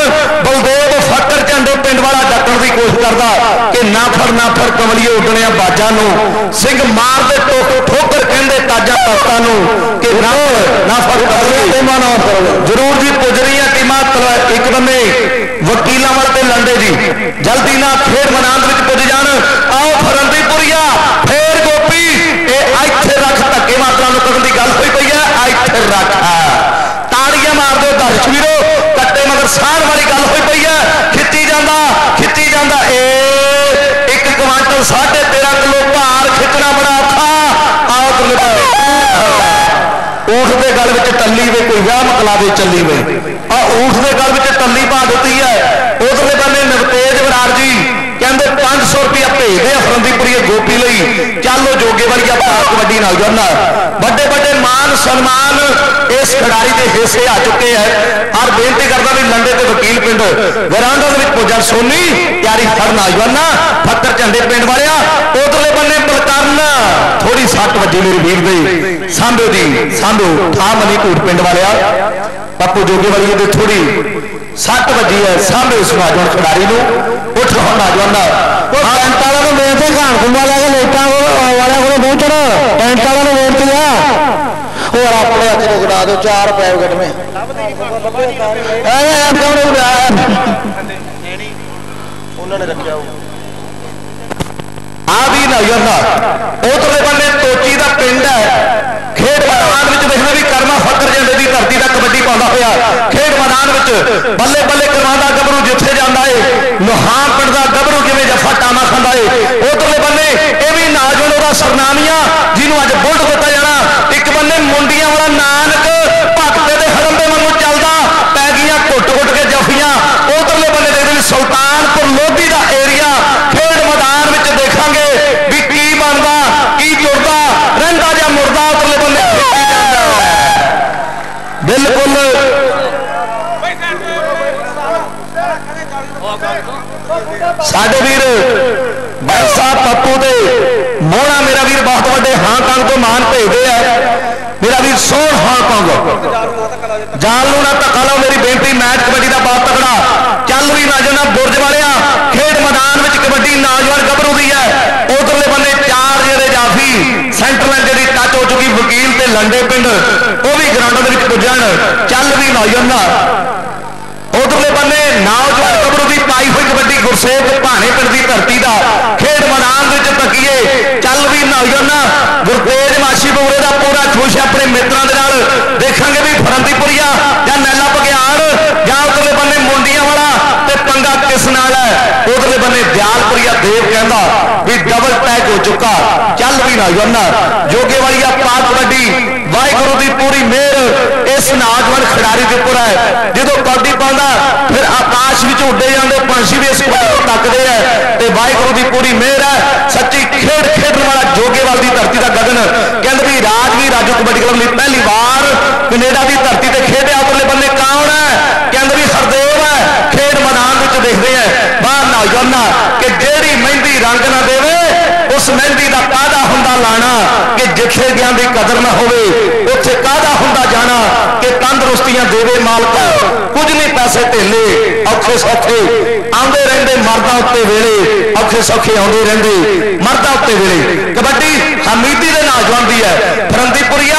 بلدیو فکر چنڈو پنڈ والا ڈکن کی کوشش کرتا کہ نہ فر نہ فر کملیے اڈنے باجا سنگ مار دے تو ٹھوکر کہندے تاجا تختہ کہ نہ فر نہ فر ضرور جی پج رہی ہیں ਰਹੀਆਂ ਟੀਮਾਂ ਤਲ- ਇੱਕ ਬੰਨੇ ਵਕੀਲਾਂ ਵਾਲੇ ਤੇ ਲੰਡੇ ਜੀ ਜਲਦੀ ਨਾਲ ਖੇਡ ਮੈਦਾਨ ਦੇ ਵਿੱਚ ਪੁੱਜ ਜਾਣ ਆਓ ਫਰੰਦੀਪੁਰੀਆ ਫੇਰ ਗੋਪੀ ਇਹ ਇੱਥੇ ਰੱਖ ਧੱਕੇ ਮਾਤਰਾ ਨੂੰ ਕਰਨ ਦੀ ਗੱਲ ਹੋਈ ਪਈ ਹੈ ਇੱਥੇ ਰੱਖ ਤਾੜੀਆਂ ਮਾਰ ਦਿਓ ਦਰਸ਼ਕ ਵੀਰੋ ਕੱਟੇ ਮਗਰ ਸਾਹ ਵਾਲੀ ਗੱਲ ਹੋਈ ਪਈ ਹੈ ਖਿੱਚੀ ਜਾਂਦਾ ਖਿੱਚੀ ਜਾਂਦਾ ਏ ਇੱਕ ਕੁਆਂਟਲ 13.5 اونٹ کے گل وچ تلی وے کوئی ویا مکلا دے چلی وے آ اونٹ دے گل وچ تلی پا دیتی ہے اس دے گل نوتےج برار جی کہتے پانچ سو روپیہ بھیج دے افرندی پوری گوپی لئی چلو جوگے والی آپ کبڈی نال جانا بڑے بڑے مان سنمان اس کھڑائی کے حصے آ چکے ہیں اور بےنتی کرتا بھی لنڈے کے وکیل پنڈ وراندہ پوجا سونی تیاری فرن آ جانا فتر چنڈے پنڈ والیا ادھرے بنے بلکارنا تھوڑی سٹ وجی میری بھیڑ گئی سانبو دی سانبو تھا منی کوٹ پنڈ والیا پپو جوگے والی تھوڑی سٹ بجی ہے سانبو اس میں کھڑاری بندے توچی کا پنڈ ہے کھیت میدان دیکھنا بھی کرما ਧਰਤੀ ਦਾ ਕਬੱਡੀ ਪਾਉਂਦਾ ਹੋਇਆ ਖੇਡ ਮੈਦਾਨ ਵਿੱਚ ਬੱਲੇ ਬੱਲੇ ਕਰਵਾਉਂਦਾ ਗੱਭਰੂ ਜਿੱਥੇ ਜਾਂਦਾ ਏ ਲੋਹਾਂ ਪਿੰਡ ਦਾ ਗੱਭਰੂ ਕਿਵੇਂ ਜੱਫਾ ਟਾਮਾ ਖਾਂਦਾ ਏ ਉਧਰਲੇ ਬੰਨੇ ਇਹ ਵੀ ਨੌਜਵਾਨ ਉਹਦਾ ਸਰਨਾਮੀਆਂ ਜਿਹਨੂੰ ਅੱਜ ਬੁੱਢ ਦਿੱਤਾ ਜਾਣਾ ਇੱਕ ਬੰਨੇ ਮੁੰਡੀਆਂ ਵਾਲਾ ਨਾਨਕ ਸਾਡੇ ਵੀਰ ਬੈਸਾ ਪੱਪੂ ਦੇ ਮੋਹਣਾ ਮੇਰਾ ਵੀਰ ਬਹੁਤ ਵੱਡੇ ਹਾਂਗਕਾਂਗ ਤੋਂ ਮਾਨ ਭੇਜਦੇ ਆ। ਮੇਰਾ ਵੀਰ ਸੋਹਣ ਹਾਂਗਕਾਂਗ ਜਾਲ ਨੂੰ ਨਾ ਧੱਕਾ ਲਾਓ, ਮੇਰੀ ਬੇਨਤੀ, ਮੈਚ ਕਬੱਡੀ ਦਾ ਬਹੁਤ ਤਕੜਾ। ਚੱਲ ਵੀ ਨਾ ਜਨਾ ਬੁਰਜ ਵਾਲਿਆ, ਖੇਡ ਮੈਦਾਨ ਵਿੱਚ ਕਬੱਡੀ ਨੌਜਵਾਨ ਗੱਭਰੂ ਦੀ ਹੈ। ਉਧਰਲੇ ਬੰਦੇ ਚਾਰ ਜਿਹੜੇ ਜਾਫੀ ਸੈਂਟਰਲ ਜਿਹੜੀ ਟੱਚ ਹੋ ਚੁੱਕੀ, ਵਕੀਲ ਤੇ ਲੰਡੇ ਪਿੰਡ, ਉਹ ਵੀ ਗਰਾਊਂਡ ਦੇ ਵਿੱਚ ਪੁੱਜਣ। ਚੱਲ ਵੀ ਨਾ ਉਧਰਲੇ ادھرلے بنے نوجوان قبر دی پائی ہوئی کبڈی گرسیب پانے پنڈ دی دھرتی کا کھیڈ میدان تکیے چل بھی نوجوان ہونا گرتیج ماشی پورے دا پورا خوش اپنے متروں دیکھیں گے بھی فرندی پوریا والا ہے ادھر بنے دیال پریا دیو کہندا بھی ڈبل ٹیک ہو چکا چل بھی نہ یونا جوگے والیا پاک وڈی واحگرو دی پوری مہر اس ناجوان کھلاڑی دے اوپر ہے جدوں کبڈی پاندا پھر آکاش وچ اڈے جاندے پنشی بھی اس پاسے تکدے ہے تے واحگرو دی پوری میر ہے سچی کھیڑ کھیڑن والا جوگے وال دی دھرتی دا گگن کہند بھی راج بھی راجو کبڈی کلب نے پہلی وار کینیڈا دی دھرتی تے کھیڈیا اوپرلے بنے کون ہے کہند بھی سردے ਬਾਹਰ ਨੌਜਵਾਨਾਂ ਕਿ ਜਿਹੜੀ ਮਹਿੰਦੀ ਰੰਗ ਨਾ ਦੇਵੇ, ਉਸ ਮਹਿੰਦੀ ਦਾ ਕਾਹਦਾ ਹੁੰਦਾ ਲਾਣਾ? ਕਿ ਜਿੱਥੇ ਗਿਆ ਦੀ ਕਦਰ ਨਾ ਹੋਵੇ, ਉੱਥੇ ਕਾਹਦਾ ਹੁੰਦਾ ਜਾਣਾ? ਕਿ ਤੰਦਰੁਸਤੀਆਂ ਦੇਵੇ ਮਾਲਕ, ਕੁਝ ਨਹੀਂ ਪੈਸੇ ਢੇਲੇ ਔਖੇ ਸੌਖੇ। ਆਉਂਦੇ ਰਹਿੰਦੇ ਮਰਦਾਂ ਉੱਤੇ ਵੇਲੇ, ਔਖੇ ਸੌਖੇ ਆਉਂਦੇ ਰਹਿੰਦੇ ਮਰਦਾਂ ਉੱਤੇ ਵੇਲੇ। ਕਬੱਡੀ ਹਮੀਦੀ ਦੇ ਨੌਜਵਾਨ ਦੀ ਹੈ। ਫਰੰਦੀਪੁਰੀਆ,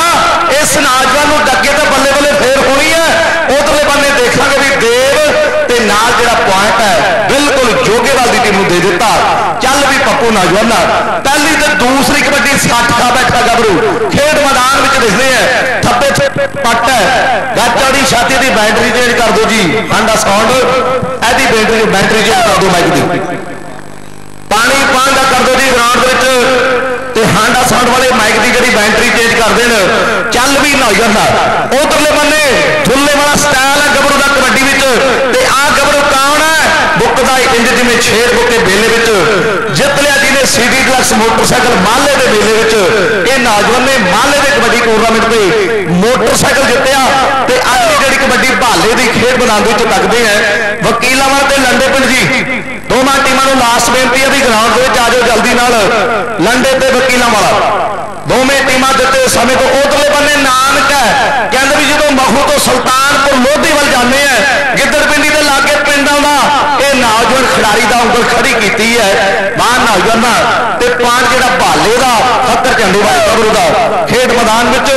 ਇਸ ਨੌਜਵਾਨ ਨੂੰ ਡੱਕੇ ਤਾਂ ਬੱਲੇ ਬੱਲੇ ਫੇਰ ਹੋਣੀ ਹੈ। ਉਧਰਲੇ ਬੰਨੇ ਦੇਖਾਂਗੇ ਵੀ ਦੇਵ ਤੇ ਨਾਲ ਜਿਹੜਾ ਪੁਆਇੰਟ ਹੈ ਦੀ ਟੀਮ ਨੂੰ ਦੇ ਦਿੱਤਾ। ਚੱਲ ਵੀ ਪੱਪੂ ਨੌਜਵਾਨਾ, ਪਹਿਲੀ ਤੇ ਦੂਸਰੀ ਕਬੱਡੀ 60 ਖਾ ਬੈਠਾ ਗੱਭਰੂ। ਖੇਡ ਮੈਦਾਨ ਵਿੱਚ ਦਿਸਦੇ ਆ। ਥੱਪੇ ਥੱਪੇ ਪੱਟ ਹੈ। ਛਾਤੀ ਦੀ ਬੈਟਰੀ ਚੇਂਜ ਕਰ ਦਿਓ ਜੀ। ਹਾਂਡਾ ਸਾਊਂਡ ਇਹਦੀ ਬੈਟਰੀ ਬੈਟਰੀ ਚੇਂਜ ਕਰ ਦਿਓ ਮਾਈਕ ਦੀ। ਪਾਣੀ ਪਾਣ ਦਾ ਕਰ ਦਿਓ ਜੀ ਗਰਾਊਂਡ ਵਿੱਚ। ਤੇ ਹਾਂਡਾ ਸਾਊਂਡ ਵਾਲੇ ਮਾਈਕ ਦੀ ਜਿਹੜੀ ਬੈਟਰੀ ਚੇਂਜ ਕਰ ਦੇਣ। ਚੱਲ ਵੀ ਨਾ ਜਾਂਦਾ ਉਧਰਲੇ ਬੰਨੇ ਥੁੱਲੇ ਵਾਲਾ ਸਟਾਈਲ ਹੈ ਗੱਭਰੂ ਦਾ ਕਬੱਡੀ ਵਿੱਚ। ਹੈ ਬੁੱਕਦਾ ਇੰਜ ਜਿਵੇਂ ਛੇੜ ਬੁੱਕੇ ਮੇਲੇ ਵਿੱਚ ਜਿੱਤ ਲਿਆ ਜਿਹਨੇ ਸੀਡੀ ਡਿਲਕਸ ਮੋਟਰਸਾਈਕਲ ਮਾਲੇ ਦੇ ਮੇਲੇ ਵਿੱਚ ਇਹ ਨੌਜਵਾਨ ਨੇ ਮਾਲੇ ਦੇ ਕਬੱਡੀ ਟੂਰਨਾਮੈਂਟ ਤੇ ਮੋਟਰਸਾਈਕਲ ਜਿੱਤਿਆ ਤੇ ਅੱਜ ਦੀ ਜਿਹੜੀ ਕਬੱਡੀ ਭਾਲੇ ਦੀ ਖੇਡ ਮੈਦਾਨ ਦੇ ਵਿੱਚ ਤੱਕਦੇ ਆ ਵਕੀਲਾਂ ਵਾਲਾ ਤੇ ਲੰਡੇ ਪਿੰਡ ਜੀ ਦੋਵਾਂ ਟੀਮਾਂ ਨੂੰ ਲਾਸਟ ਬੇਨਤੀ ਹੈ ਵੀ ਗਰਾਊਂਡ ਦੇ ਵਿੱਚ ਆ ਜਾਓ ਜਲਦੀ ਨਾਲ ਲੰਡੇ ਤੇ ਵਕੀਲਾਂ ਵਾਲਾ ਦੋਵੇਂ ਟੀਮਾਂ ਦਿੱਤੇ ਸਮੇਂ ਤੋਂ ਉਧਰਲੇ ਬੰਨੇ ਨਾਨਕ ਹੈ ਕਹਿੰਦੇ ਵੀ ਜਦੋਂ ਮਖੂ ਤੋਂ ਸੁਲਤਾਨਪੁਰ ਲੋਧੀ ਵੱਲ ਜਾਂਦੇ ਆ ਗਿੱਦੜ ਨੌਜਵਾਨ ਖਿਡਾਰੀ ਦਾ ਉਂਗਲ ਖੜੀ ਕੀਤੀ ਹੈ। ਬਾਹਰ ਨੌਜਵਾਨਾਂ ਤੇ ਪੰਜ ਜਿਹੜਾ ਭਾਲੇ ਦਾ ਫੱਕਰ ਝੰਡੇ ਵਾਲੇ ਕਬਰੂ ਦਾ, ਖੇਡ ਮੈਦਾਨ ਵਿੱਚ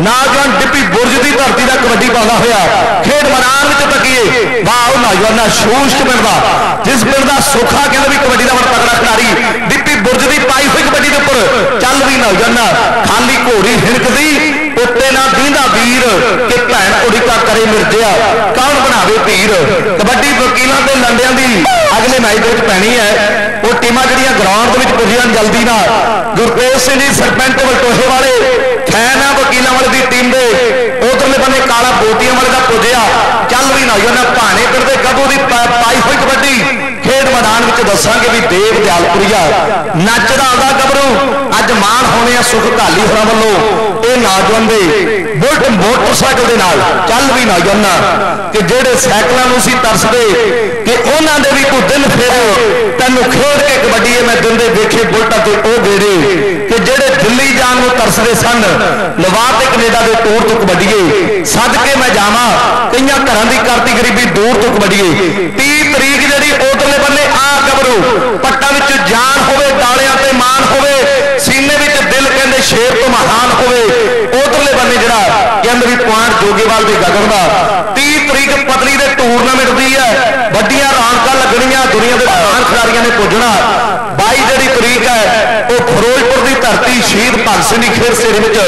ਨੌਜਵਾਨ ਡਿੱਪੀ ਬੁਰਜ ਦੀ ਧਰਤੀ ਦਾ ਕਬੱਡੀ ਪਾਉਂਦਾ ਹੋਇਆ। ਖੇਡ ਮੈਦਾਨ ਵਿੱਚ ਤੱਕੀਏ। ਵਾਹ, ਉਹ ਨੌਜਵਾਨਾਂ ਸ਼ੂਸ਼ਟ ਪਿੰਡ ਦਾ। ਜਿਸ ਪਿੰਡ ਦਾ ਸੁਖਾ ਕਹਿੰਦਾ ਵੀ ਕਬੱਡੀ ਦਾ ਬੜਾ ਤਕੜਾ ਖਿਡਾਰੀ, ਡਿੱਪੀ ਬੁਰਜ ਦੀ ਪਾਈ ਹੋਈ ਕਬੱਡੀ ਦੇ ਉੱਪਰ ਚੱਲ ਵੀ ਨੌਜਵਾਨਾਂ ਖਾਲੀ ਘੋੜੀ ਹਿਣਕਦੀ ਉੱਤੇ ਨਾ ਦੀਂਦਾ ਵੀਰ ਕਿ ਭੈਣ ਕੁੜੀ ਕਰੇ ਮਿਰਜਿਆ ਕੌਣ ਬਣਾਵੇ ਧੀਰ ਕਬੱਡੀ ਵਕੀਲਾਂ ਤੇ ਲੰਡਿਆਂ ਦੀ ਅਗਲੇ ਮੈਚ ਦੇ ਵਿੱਚ ਪੈਣੀ ਹੈ। ਉਹ ਟੀਮਾਂ ਜਿਹੜੀਆਂ ਗਰਾਊਂਡ ਦੇ ਵਿੱਚ ਪੁੱਜੀਆਂ ਜਲਦੀ ਨਾਲ। ਗੁਰਪ੍ਰੀਤ ਸਿੰਘ ਜੀ, ਸਰਪੰਚ ਵਲਟੋਹੇ ਵਾਲੇ ਫੈਨ ਆ ਵਕੀਲਾਂ ਵਾਲੇ ਦੀ ਟੀਮ ਦੇ। ਉਧਰਲੇ ਬੰਨੇ ਕਾਲਾ ਬੋਟੀਆਂ ਵਾਲੇ ਦਾ ਪੁੱਜਿਆ। ਚੱਲ ਵੀ ਨਾ ਨੌਜਵਾਨਾਂ ਭਾਣੇ ਪਿੰਡ ਦੇ ਗੱਭੂ ਦੀ ਪਾ- ਪਾਈ ਹੋਈ ਕਬੱਡੀ? کھیل میدان دساں گے بھی دیو دیالپوریا نچدا آ گبرو اج مان ہونے سکھ ڈالی ہوا والوں یہ دے بلٹ موٹر سائیکل دے نال چل بھی نہ جانا کہ جہے سائیکلوں سے ترستے کہ انہوں دے بھی کوئی دن پھیرو تینوں کھیل کے کبڈی میں دن دے دیکھے بلٹا تو وہ گیڑے کہ جہے دلی جان کو ترستے سن لوا تے کینیڈا دے ٹور تو کبڈیے سد کے میں جاواں کئی گھروں کی کرتی گریبی دور تو کبڈیے ਗੱਭਰੂ ਪੱਟਾਂ ਵਿੱਚ ਜਾਨ ਹੋਵੇ ਡਾਲਿਆਂ ਤੇ ਮਾਨ ਹੋਵੇ ਸੀਨੇ ਵਿੱਚ ਦਿਲ ਕਹਿੰਦੇ ਸ਼ੇਰ ਤੋਂ ਮਹਾਨ ਹੋਵੇ। ਉਧਰਲੇ ਬੰਨੇ ਜਿਹੜਾ ਕਹਿੰਦੇ ਵੀ ਪੁਆਇੰਟ ਜੋਗੇਵਾਲ ਦੇ ਗਗਨ ਦਾ 30 ਤਰੀਕ ਪਤਲੀ ਦੇ ਟੂਰਨਾਮੈਂਟ ਦੀ ਹੈ। ਵੱਡੀਆਂ ਰੌਣਕਾਂ ਲੱਗਣੀਆਂ ਦੁਨੀਆ ਦੇ ਮਹਾਨ ਖਿਡਾਰੀਆਂ ਨੇ ਪੁੱਜਣਾ 22 ਜਿਹੜੀ ਤਰੀਕ ਹੈ ਉਹ ਫਿਰੋਜ਼ਪੁਰ ਦੀ ਧਰਤੀ ਸ਼ਹੀਦ ਭਗਤ ਸਿੰਘ ਦੀ ਖੇਡ ਸਟੇਡੀਅਮ ਵਿੱਚ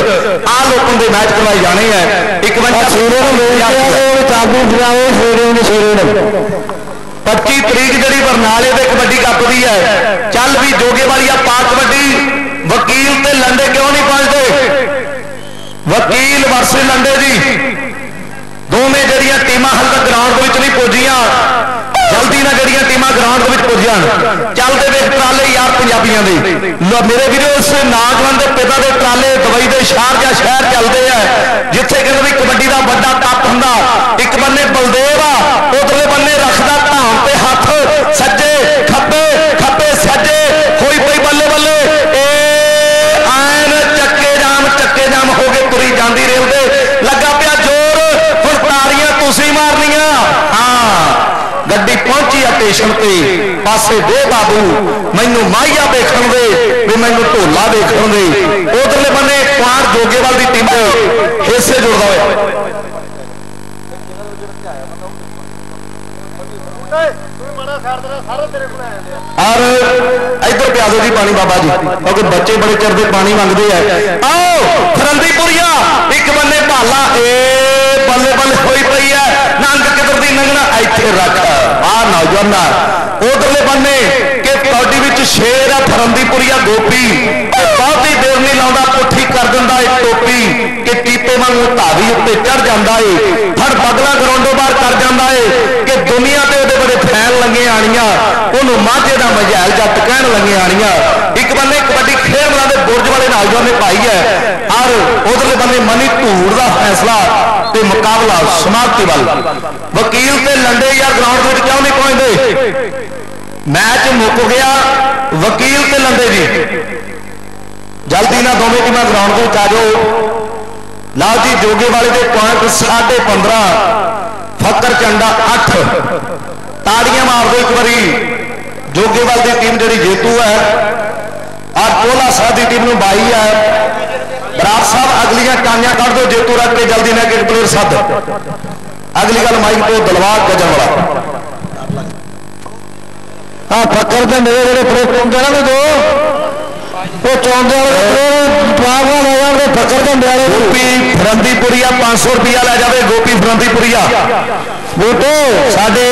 ਆ ਲੋਕਾਂ ਦੇ ਮੈਚ ਕਰਵਾਏ ਜਾਣੇ ਹੈ। ਇੱਕ ਵਾਰ ਸੂਰੇ ਨੂੰ ਵੇਚ ਕੇ ਉਹ ਚਾਬੀ ਫੜਾਓ ਸੂਰੇ ਨੂੰ ਸੂਰੇ ਨੂੰ। 25 ਤਰੀਕ ਜਿਹੜੀ ਬਰਨਾਲੇ ਦੇ ਕਬੱਡੀ ਕੱਪ ਦੀ ਹੈ ਚੱਲ ਵੀ ਜੋਗੇ ਵਾਲੀਆ ਪਾ ਕਬੱਡੀ ਵਕੀਲ ਤੇ ਲੰਡੇ ਕਿਉਂ ਨਹੀਂ ਪਹੁੰਚਦੇ ਵਕੀਲ ਵਰਸੇ ਲੰਡੇ ਜੀ ਦੋਵੇਂ ਜਿਹੜੀਆਂ ਟੀਮਾਂ ਹਾਲ ਤੱਕ ਗਰਾਊਂਡ ਦੇ ਵਿੱਚ ਨਹੀਂ ਪਹੁੰਚੀਆਂ ਜਲਦੀ ਨਾਲ ਜਿਹੜੀਆਂ ਟੀਮਾਂ ਗਰਾਊਂਡ ਦੇ ਵਿੱਚ ਪਹੁੰਚ ਜਾਣ ਚੱਲਦੇ ਵੇਖ ਟਰਾਲੇ ਯਾਰ ਪੰਜਾਬੀਆਂ ਦੇ ਲਓ ਮੇਰੇ ਵੀਰੋ ਇਸ ਨੌਜਵਾਨ ਦੇ ਪਿਤਾ ਦੇ ਟਰਾਲੇ ਦੁਬਈ ਦੇ ਸ਼ਾਰਜਾ ਸ਼ਹਿਰ ਚੱਲਦੇ ਆ ਜਿੱਥੇ ਕਹਿੰਦੇ ਵੀ ਕਬੱਡੀ ਦਾ ਵੱਡਾ ਕੱਪ ਹੁੰਦਾ ਇੱਕ ਬੰਨੇ ਬਲਦੇਵ ਆ ਉਧਰਲੇ ਬੰਨੇ ਰੱਖਦਾ ਧਾਮ ਤੇ ਹੱਥ ਸੱਜੇ, ਖੱਬੇ ਖੱਬੇ ਸੱਜੇ ਹੋਈ ਪਈ ਬੱਲੇ ਬੱਲੇ। ਏ ਆਇਨ ਚੱਕੇ ਜਾਮ ਚੱਕੇ ਜਾਮ ਹੋ ਕੇ ਤੁਰੀ ਜਾਂਦੀ ਰੇਲ ਦੇ। ਲੱਗਾ ਪਿਆ ਜ਼ੋਰ, ਹੁਣ ਤਾੜੀਆਂ ਤੁਸੀਂ ਮਾਰਨੀਆਂ। ਹਾਂ, ਗੱਡੀ ਪਹੁੰਚੀ ਆ ਸਟੇਸ਼ਨ ਤੇ। ਪਾਸੇ ਦੇ ਬਾਬੂ, ਮੈਨੂੰ ਮਾਈਆ ਦੇਖਣ ਦੇ, ਵੀ ਮੈਨੂੰ ਢੋਲਾ ਦੇਖਣ ਦੇ। ਉਧਰਲੇ ਬੰਨੇ ਕੁਆਰ ਜੋਗੇਵਾਲ ਦੀ ਟੀਮ ਹਿੱਸੇ ਜੁੜਦਾ ਹੋਇਆ। ਤੂੰ ਔਰ ਇੱਧਰ ਪਿਆ ਦਿਓ ਜੀ ਪਾਣੀ, ਬਾਬਾ ਜੀ। ਕਿਉਂਕਿ ਬੱਚੇ ਬੜੇ ਚਿਰ ਦੇ ਪਾਣੀ ਮੰਗਦੇ ਆ। ਆਓ ਫਰੰਦੀਪੁਰੀਆ ਇੱਕ ਬੰਨੇ ਭਾਲਾ, ਏ ਬੱਲੇ ਬੱਲੇ ਹੋਈ ਪਈ ਐ ਨੰਗ ਕਿਧਰ ਦੀ ਨੰਗਣਾ? ਇੱਥੇ ਰੱਖ। ਆ ਨੌਜਵਾਨਾ, ਉਧਰਲੇ ਬੰਨੇ, ਕਿ ਕੌਡੀ ਵਿੱਚ ਸ਼ੇਰ ਆ ਫਰੰਦੀਪੁਰੀਆ ਗੋਪੀ। ਤੇ ਬਹੁਤੀ ਦੇਰ ਨਹੀਂ ਲਾਉਂਦਾ ਪੁੱਠੀ ਕਰ ਦਿੰਦਾ ਏ ਟੋਪੀ। ਕਿ ਟੀਪੇ ਵਾਂਗੂ ਧਾਵੀ ਉੱਤੇ ਚੜ ਜਾਂਦਾ ਏ। ਫੜ ਬਗਲਾ ਗਰਾਉਂਡੋ ਬਾਹਰ ਕਰ ਜਾਂਦਾ ਏ। ਕਿ ਦੁਨੀਆ ਤੇ ਉਹਦੇ ਬੜੇ ਫੈਨ ਲੱਗੇ ਆਣੀਆਂ। ਉਹਨੂੰ ਮਾਝੇ ਦਾ ਮਜੈਲ ਜੱਟ ਕਹਿਣ ਲੱਗੇ ਆਣੀਆਂ। ਇੱਕ ਬੰਨੇ ਕਬੱਡੀ ਖੇਡਾਂ ਦੇ ਬੁਰਜ ਵਾਲੇ ਨਾਲ ਜੋ ਨੇ ਪਾਈ ਹੈ। ਔਰ ਉਧਰਲੇ ਬੰਨੇ ਮਨੀ ਧੂੜ ਦਾ ਫੈਸਲਾ ਤੇ ਮੁਕਾਬਲਾ ਸਮਾਪਤੀ ਵੱਲ। ਵਕੀਲ ਤੇ ਲੰਡੇ ਯਾਰ ਗਰਾਊਂਡ ਵਿੱਚ ਕਿਉਂ ਨਹੀਂ ਪਹੁੰਚਦੇ? میچ مک گیا وکیل تے لندے جی جلدی نہ دونوں ٹیمیں گراؤنڈ آ جاؤ۔ لال جی جوگے والے کے پوائنٹ ساڑھے پندرہ فکر چنڈا اٹھ۔ تاڑیاں مار دو ایک باری۔ جوگے وال دی ٹیم جڑی جیتو ہے اور کولا سا کی ٹیم نو بائی ہے۔ براب صاحب، اگلیاں ٹانیاں کھڑ دو، جیتو رکھ کے جلدی نہ کرکٹ پلیئر سد۔ اگلی گل مائک تو دلوا گجن والا۔ آ فکر تو میرے جڑے پرو چوندے نا دو وہ چوندے والے پرو پاگ نہ ہو جائے فکر تو میرے گوپی فرندی پوریا پانچ سو روپیہ لے جائے گوپی فرندی پوریا بوٹو ساڈے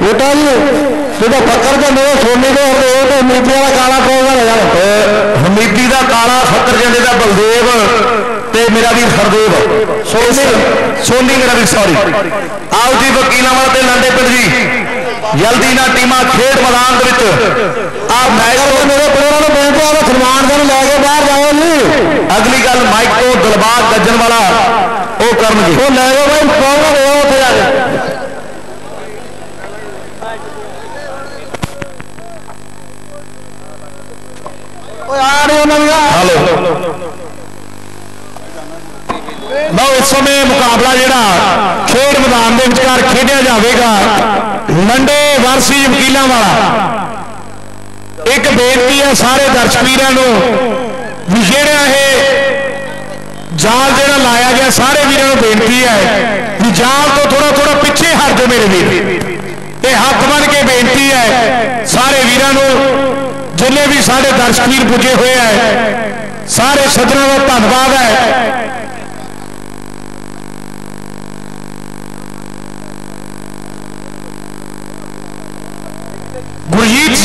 بوٹا جی جب فکر تو میرے سونے دے ہوتے ہو تو امیدی کالا پاؤ گا لے جائے دا کالا فکر جنڈے دا بلدیو تے میرا بھی خردیو سونی میرا بھی سوری آؤ جی وکیل والا لانڈے پنڈ جی جلدی نہ ٹیما کھیڈ میدان سلمان دن لے کے باہر جاؤ جی اگلی گل مائک کو دلباغ گجن والا وہ کرم جی وہ لے گئے بھائی کون رہے ہو اتنے جا کے ہلو اس سمے مقابلہ جڑا کھیڈ میدان دے وچکار کھیڈیا جاوے گا منڈے وارسی وکیلاں والا ایک بےنتی ہے سارے درشک ویراں ہے جال جڑا لایا گیا سارے ویروں بےنتی ہے کہ جال تو تھوڑا تھوڑا پیچھے ہر جو میرے ویر یہ ہاتھ بن کے بےنتی ہے سارے ویروں جن بھی سارے درشک ویر پجے ہوئے ہیں سارے سجنا کا دھنیواد ہے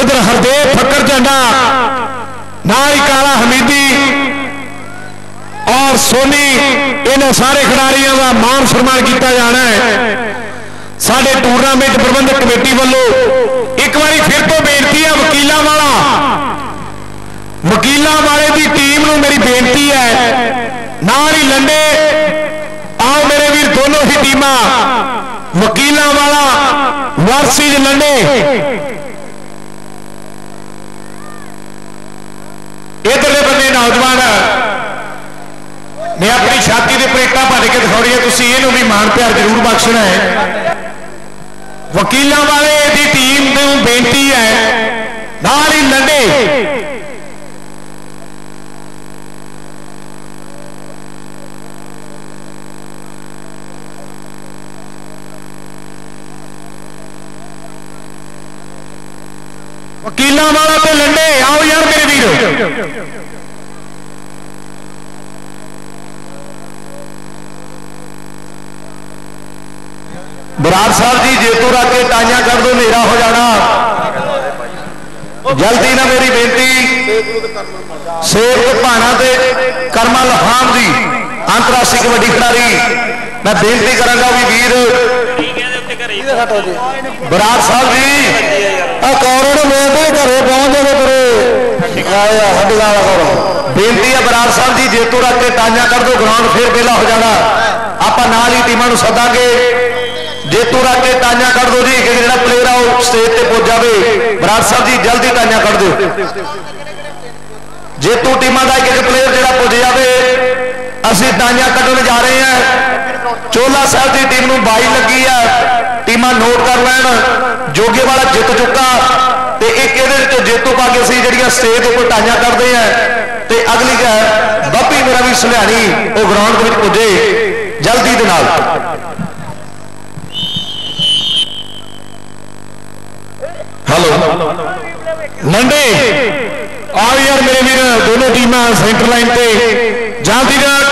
ادھر ہردیو پھکر جنڈا نائی کالا حمیدی اور سونی انہوں سارے کھلاڑیاں کا مان سرمان کیتا جانا ہے۔ سارے ٹورنامنٹ پربندھک کمیٹی والوں ایک باری پھر تو بےنتی ہے وکیلوں والا۔ وکیلوں والے کی ٹیم نو میری بےنتی ہے۔ نہ ہی لنڈے، آؤ میرے ویر، دونوں ہی ٹیم وکیلوں والا، ورسیز لنڈے۔ ادھر بندے نوجوان نے اپنی چھاتی کے پلیٹاں بھر کے دکھا رہی ہے تھی یہ بھی ماڑ پیار ضرور بخشنا ہے وکیل والے دی ٹیم بےنتی ہے نہ ہی لڑے وکیلوں والا تو لنڈے آؤ یار میرے بھی برار صاحب جی جیتو رکھ کے تانیا کر دو میرا ہو جانا جلدی نہ میری بےنتی سیب تو پانا تے کرما لفام دی انتراشٹری کبڈی کھلاڑی میں بےنتی کروں بھی ویر برار صاحب جی کارن میرے صاحب جی جیتو رکھ کے ٹانیا کر دو گراؤنڈ پھر ویلا ہو جانا آپ ہی ٹیموں سدا گے جیتو رکھ کے ٹانیا کر دو جی کہ جا پلیئر آ وہ اسٹیج پہ پہنچ جائے برار صاحب جی جلدی ٹانیا کر دو جیتو ٹیموں کا ایک ایک پلیئر جہاں پہنچ جائے ਅਸੀਂ ਟਾਈਆਂ ਕੱਢਣ ਜਾ ਰਹੇ ਹਾਂ। ਚੋਲਾ ਸਾਹਿਬ ਦੀ ਟੀਮ ਨੂੰ 22 ਲੱਗੀ ਹੈ ਟੀਮਾਂ ਨੋਟ ਕਰ ਲੈਣ। ਜੋਗੇ ਵਾਲਾ ਜਿੱਤ ਚੁੱਕਾ। ਤੇ ਇੱਕ ਇਹਦੇ ਵਿੱਚੋਂ ਜੇਤੂ ਪਾ ਕੇ ਅਸੀਂ ਜਿਹੜੀਆਂ ਸਟੇਜ ਦੇ ਉੱਪਰ ਟਾਈਆਂ ਕੱਢਦੇ ਆ। ਤੇ ਅਗਲੀ ਹੈ ਬੱਬੀ ਮੇਰਾ ਵੀ ਸੁਲਿਆਣੀ ਉਹ ਗਰਾਊਂਡ ਦੇ ਵਿੱਚ ਪੁੱਜੇ। ਜਲਦੀ ਦੇ ਨਾਲ। ਹੈਲੋ। ਲੰਡੇ ਆਓ ਯਾਰ ਮੇਰੇ ਵੀਰ, ਦੋਨੋਂ ਟੀਮਾਂ ਸੈਂਟਰ ਲਾਈਨ ਤੇ। ਜਲਦੀ ਨਾਲ।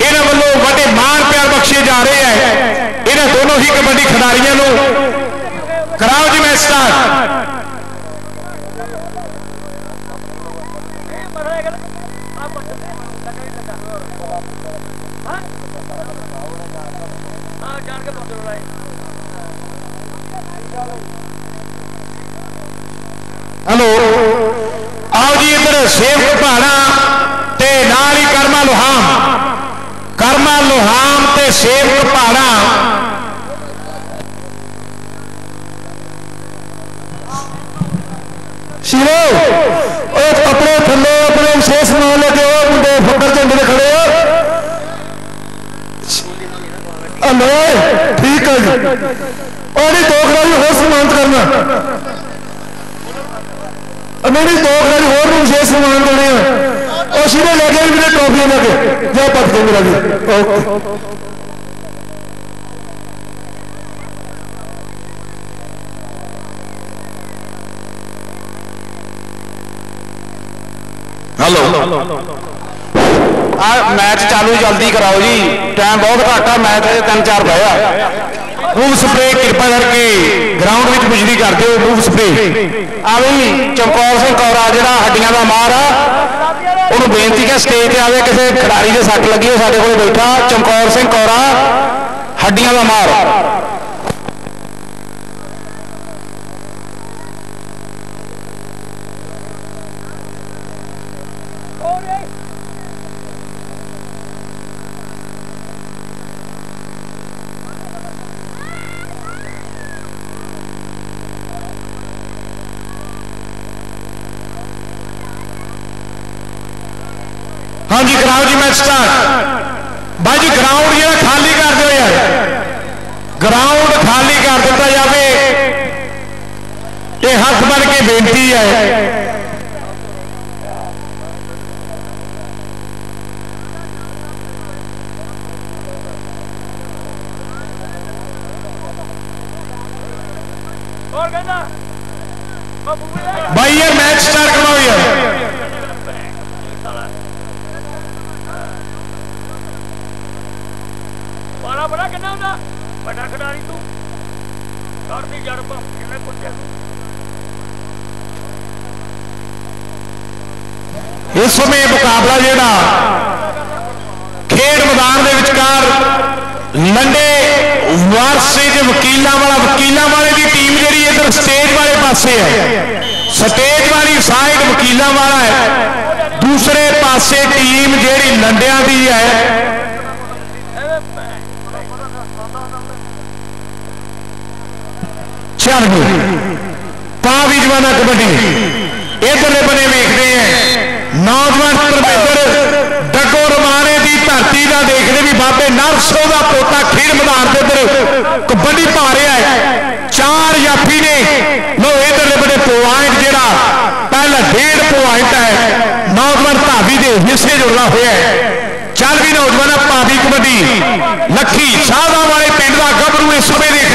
ਇਹਨਾਂ ਵੱਲੋਂ ਵੱਡੇ ਮਾਣ ਪਿਆਰ ਬਖਸ਼ੇ ਜਾ ਰਹੇ ਹੈ ਇਹਨਾਂ ਦੋਨੋਂ ਹੀ ਕਬੱਡੀ ਖਿਡਾਰੀਆਂ ਨੂੰ ਕਰਾਓ ਜੀ ਮੈਚ ਸਟਾਰਟ ਹੈਲੋ ਆਓ ਜੀ ਇੱਧਰ ਸੇਵਕ ਪਹਾੜਾ ਤੇ ਨਾਲ ਹੀ ਕਰਮਾ ਲੋਹਾਮ برما لوہام تے سیب پہاڑا شیرو وہ کپڑے تھلے اپنے وشیش نام لے کے وہ منڈے فکر جنڈے کھڑے ہو ہلو ٹھیک ہے جی اور دو گرام ہو سمانت کرنا اور میرے دو گھر اور بھی مجھے سامان دونے ہیں۔ اور شیرے لے گئے میرے ٹرافی لے کے۔ جا پٹ کے میرا بھی جی۔ اوکے۔ ہلو۔ میچ چالو جلدی کراؤ جی۔ ٹائم بہت گھٹ ہے، میچ تین چار بہا ਮੂਵ ਸਪਰੇ ਕਿਰਪਾ ਕਰਕੇ ਗਰਾਊਂਡ ਵਿੱਚ ਬਿਜਲੀ ਕਰ ਦਿਓ ਮੂਵ ਸਪਰੇ ਆ ਵੀ ਚਮਕੌਰ ਸਿੰਘ ਕੌਰਾ ਜਿਹੜਾ ਹੱਡੀਆਂ ਦਾ ਮਾਰ ਆ। ਉਹਨੂੰ ਬੇਨਤੀ ਹੈ ਸਟੇਜ ਤੇ ਆਵੇ, ਕਿਸੇ ਖਿਡਾਰੀ ਦੇ ਸੱਟ ਲੱਗੀ ਹੈ ਸਾਡੇ ਕੋਲ ਬੈਠਾ। ਚਮਕੌਰ ਸਿੰਘ ਕੌਰਾ ਹੱਡੀਆਂ ਦਾ ਮਾਰ। ہاں جی گراؤنڈ جی میچ سٹارٹ بھائی جی گراؤنڈ یہ خالی کر دو یار گراؤنڈ خالی کر دیتا جاوے یہ ہاتھ بن کے بینٹی ہے تجربہ میں کو اس میں مقابلہ جیڑا کھیڑ میدان دے وچکار لنڈے وارسے دے وکیلاں والا وکیلاں والے دی ٹیم جڑی ادھر سٹیج والے پاسے ہے سٹیج والی سائیڈ وکیلاں والا ہے دوسرے پاسے ٹیم جیڑی لنڈیاں دی ہے چل گئی پا بھی جمانہ کبڈی بنے ویکتے ہیں نوجوان پرویدر ڈکو رمانے کی دھرتی کا دیکھتے بھی بابے نرسو کا پوتا کھیڑ مدار کے ادھر کبڈی پا رہا ہے چار یافی نے لو ادھرلے بڑے پوائنٹ جہا پہلا ڈیڑھ پوائنٹ ہے نوجوان بھابی کے حصے جڑنا ہوا ہے چل بھی نوجوان پاوی کبڈی لکھی شاہدہ والے پنڈ کا گبرو اس سمے دیکھ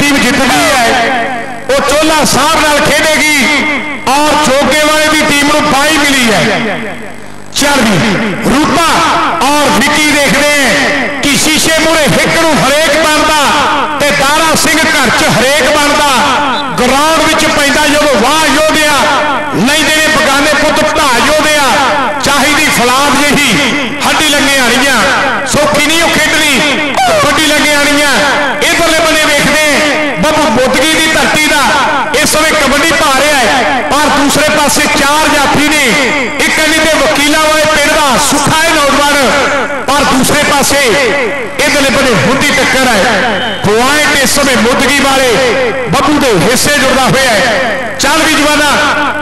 ٹیم جتنی ہے، وہ چولہا صاحب نال کھیلے گی۔ اور چوکے والے کی ٹیم کو پائی ملی ہے۔ چل روپا اور وکی دیکھتے ہیں کہ شیشے مورے ہک نو ہریک بنتا تے تارا سنگھ گھر ہریک بنتا۔ گراؤنڈ وچ پیندا جب واہ یودیا، نہیں دے بگانے پت بھا یودیا۔ چاہیے فلاد یہی پاسے چار جاتی نے ایک علی دے وکیلا ہوئے پنڈ دا سکھا ہے دوسرے پاسے ادھرلے بڑے ہندی ٹکر ہے پوائنٹ اس سمے مدگی والے ببو دے حصے جڑا ہویا ہے۔ چل بھی جوانا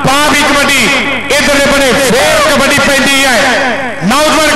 پا بھی کبڈی ادھرلے بڑے پھر کبڈی پیندی ہے۔ نوجوان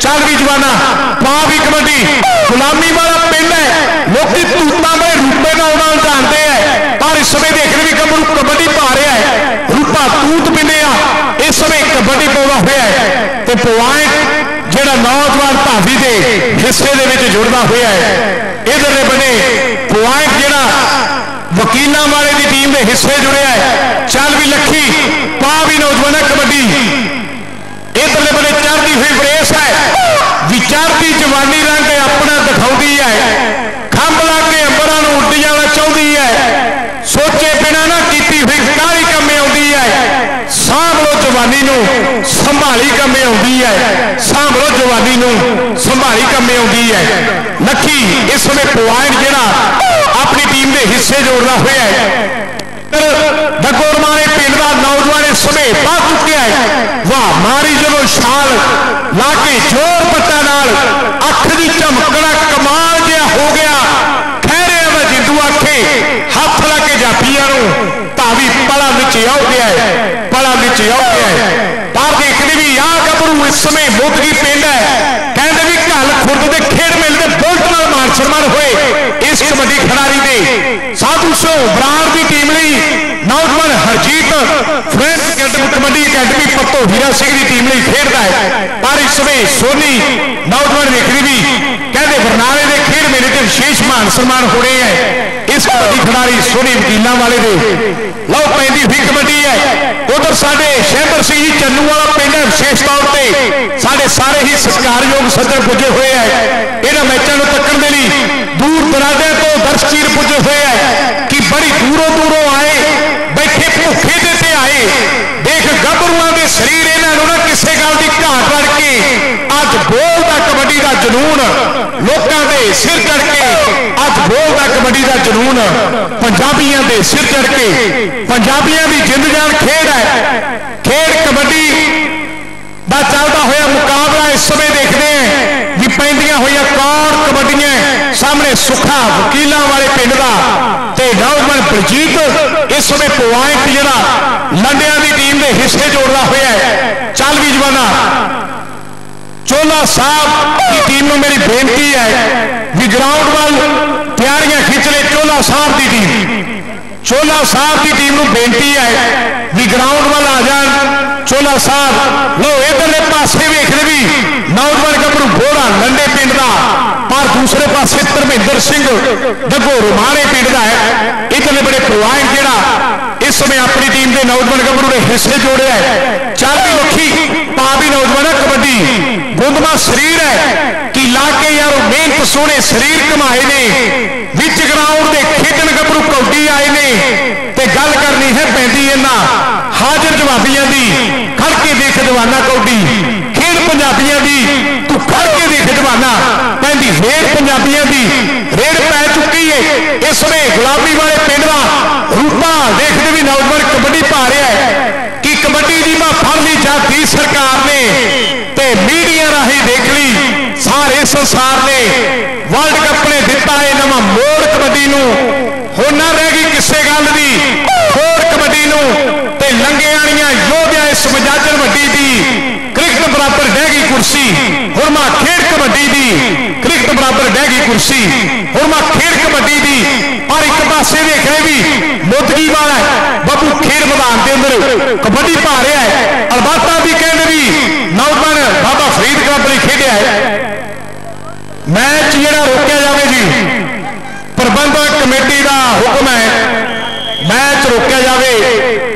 چند بھی جبانا ماں بھی کبھی گلابی والا پنڈ ہے لوگ روپے کا جانتے ہیں اور اس سمے دیکھنے بھی کب ان کو پا رہا ہے روٹا تین اس میں کبڈی پہلا ہوا ہے جڑا نوجوان بھابی دے حصے دے وچ جڑدا ہویا ہے ادھرلے بنے پوائنٹ جڑا وکیلاں والے دی ٹیم دے حصے جڑے ہے چل بھی لکھی پا بھی نوجوان کبڈی ادھرلے بنے چڑھدی ہوئی بریس ہے وچارتی جوانی رنگ اپنا دکھاؤ ہے جوانی نو سنبھالی کمے آتی ہے سانبھلو جوانی نو سنبھالی کمے آتی ہے لکی اس میں پوائنٹ جڑا اپنی ٹیم دے حصے جوڑنا ہوا ہے ڈکورمانے پنڈ کا نوجوان سمے پا چکیا ہے واہ ماری جب شال لا کے زور پتا نال اکھ دی چمکنا کمال جہا ہو گیا خیرے میں جدو آخے ہاتھ لا کے جاپیا نو بھی پڑا بچی آؤ گیا ہے پڑا بچی آؤ گیا ہے باپ دیکھنے بھی یا گبرو اس سمے موتگی پینڈ ہے کہنے بھی کل خورد دے کھیڑ میل دے بولت نال مان ہوئے اس کبڈی کھلاڑی دے سادھو سو برار دی ٹیم لئی نوجوان ہرجیت فرینڈ کبڈی اکیڈمی پتو ہیرا سنگھ ٹیم لئی کھیڑدا ہے پر اس سمے سونی نوجوان ویکری بھی کہنے برنامے دے کھیڑ میلے تے وشیش مان سنمان ہو رہے ہیں اس کبڈی کھلاڑی سونی وکیلوں والے دے لو پہلی فی کبڈی ہے ادھر سارے شہبر سنگھ جی چنو والا پنڈ ہے وشیش طور پہ سارے سارے ہی ستکارجوگ سجن پجے ہوئے ہیں یہاں میچوں کو تکن دور درازے تو درشکیر پجے ہوئے ہیں کہ بڑی دوروں دوروں آئے بیٹھے بھوکے دیتے آئے دیکھ گبرواں دے شریر انہاں نوں نہ گل دی گھاٹ لڑ کے اج بول دا کبڈی دا جنون۔ لوکاں دے سر چڑھ کے اج بول دا کبڈی کا جنون۔ پنجابیاں کے سر چڑھ کے۔ پنجابیاں کی جند جان کھیڑ ہے۔ کھیڑ کبڈی کا چلتا ہوا مقابلہ اس سمے دیکھتے ہیں۔ ਇਸ ਸਮੇਂ ਦੇਖਦੇ ਹਾਂ ਵੀ ਪੈਂਦੀਆਂ ਹੋਈਆਂ ਕੌਣ ਕਬੱਡੀਆਂ ਸਾਹਮਣੇ ਸੁੱਖਾ ਵਕੀਲਾਂ ਵਾਲੇ ਪਿੰਡ ਦਾ ਤੇ ਨੌਜਵਾਨ ਬਲਜੀਤ ਇਸ ਸਮੇਂ ਪੁਆਇੰਟ ਜਿਹੜਾ ਲੰਡਿਆਂ ਦੀ ਟੀਮ ਦੇ ਹਿੱਸੇ ਜੋੜਦਾ ਹੋਇਆ ਹੈ ਚੱਲ ਵੀ ਜਵਾਨਾ ਚੋਲਾ ਸਾਹਿਬ ਦੀ ਟੀਮ ਨੂੰ ਮੇਰੀ ਬੇਨਤੀ ਹੈ ਵੀ ਗਰਾਊਂਡ ਵੱਲ ਤਿਆਰੀਆਂ ਖਿੱਚ ਲੈ ਚੋਲਾ ਸਾਹਿਬ ਦੀ ਟੀਮ ਚੋਲਾ ਸਾਹਿਬ ਦੀ ਟੀਮ ਨੂੰ ਬੇਨਤੀ ਹੈ ਵੀ ਗਰਾਊਂਡ ਵੱਲ ਆ ਜਾਣ ਚੋਲਾ ਸਾਹਿਬ ਲੋ ਇਧਰਲੇ ਪਾਸੇ ਵੇਖਦੇ ਵੀ ਨੌਜਵਾਨ دوسرے پاس دھرمندر سنگھ دگو رومانے پیڑتا ہے ایک بڑے پروائن جیڑا اس سمے اپنی ٹیم کے نوجوان گبرو نے حصے جوڑے ہے چالی لکھی پابی نوجوان کبڈی گندما شریر ہے کہ لا کے یار سونے شریر کمائے نے وچ گراؤنڈ دے کھیڈن گبرو کوڈی آئے نے تے گل کرنی ہے پیندی اینا حاضر جوابیاں دی کھڑ کے دیکھ دوانا کوڈی کھیل پنجابیاں دی تو کھڑ کے دیکھ جوانا ریڑھ پنجابیاں دی ریڑھ پہ چکی ہے اس میں گلابی والے پنڈ کا روپا دیکھتے بھی نوجوان کبڈی پا رہا ہے کہ کبڈی کی محفلی جاتی سرکار نے میڈیا راہی دیکھ لی سارے سنسار نے ورلڈ کپ نے دتا ہے نواں موڑ کبڈی ہوں نہ رہ گئی کسی گل دی اور کبڈی نو لنگے آنیاں یودیا اس مجاجر وڈی دی کرکٹ برابر رہ گئی کرسی ہوں ماں کھیڑ کبڈی دی ਗਈ ਕਬੱਡੀ ਦੀ ਕ੍ਰਿਕਟ ਬਰਾਬਰ ਡਹਿ ਗਈ ਕੁਰਸੀ। ਹੁਣ ਮਾ ਖੇਡ ਕਬੱਡੀ ਦੀ, ਪਰ ਇੱਕ ਪਾਸੇ ਦੇਖਦੇ ਵੀ ਮੋਦਗੀ ਵਾਲਾ ਬੱਬੂ ਖੇਡ ਮੈਦਾਨ ਦੇ ਅੰਦਰ ਕਬੱਡੀ ਪਾ ਰਿਹਾ ਹੈ। ਅਲਬਾਤਾ ਵੀ ਕਹਿੰਦੇ ਵੀ ਨੌਜਵਾਨ ਬਾਬਾ ਫਰੀਦ ਕਲੱਬ ਲਈ ਖੇਡਿਆ ਹੈ। ਮੈਚ ਜਿਹੜਾ ਰੋਕਿਆ ਜਾਵੇ ਜੀ, ਪ੍ਰਬੰਧਕ ਕਮੇਟੀ ਦਾ ਹੁਕਮ ਹੈ, ਮੈਚ ਰੋਕਿਆ ਜਾਵੇ।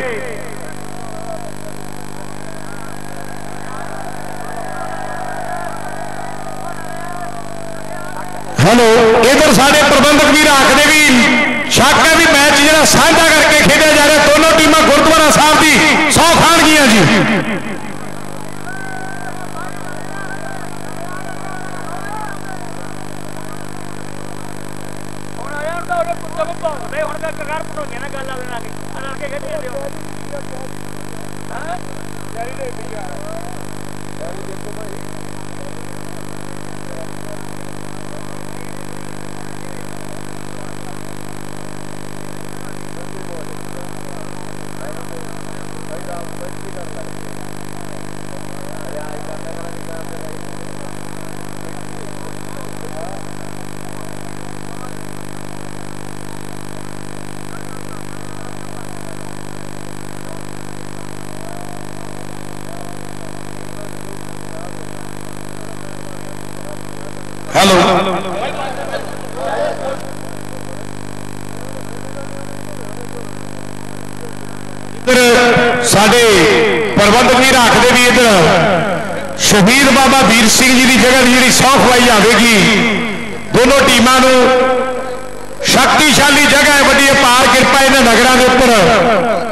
ਹੈਲੋ, ਇਧਰ ਸਾਡੇ ਪ੍ਰਬੰਧਕ ਵੀ ਰੱਖਦੇ ਵੀ ਸ਼ੱਕ ਹੈ ਵੀ ਮੈਚ ਜਿਹੜਾ ਸਾਂਝਾ ਕਰਕੇ ਖੇਡਿਆ ਜਾ ਰਿਹਾ, ਦੋਨੋਂ ਟੀਮਾਂ ਗੁਰਦੁਆਰਾ ਸਾਹਿਬ ਦੀ ਸੌ ਖਾਣਗੀਆਂ ਜੀ। ਹੁਣ ਆਇਆ ਹੁੰਦਾ ਉਹਨੇ ਪੁੱਤਾਂ ਨੂੰ ਭੌਂਕਦੇ, ਹੁਣ ਤਾਂ ਕਗਾਰ ਬਣਾਉਣੀਆਂ ਨਾ, ਗੱਲ ਆਲੇ ਨਾਲ ਕੇ ਨਾਲ ਕੇ ਖੇਡੀ ਜਾਂਦੇ ਹੋ? ਹਾਂ ਜਰੀ ਦੇ ਵੀ ਯਾਰ ساڈے پربندگی رکھ دے بھی ادھر شہید بابا بیر سنگھ جی کی جگہ جی سو کھوائی آئے گی دونوں ٹیموں شکتیشالی جگہ ہے بڑی پار کرپا یہاں نگروں کے اوپر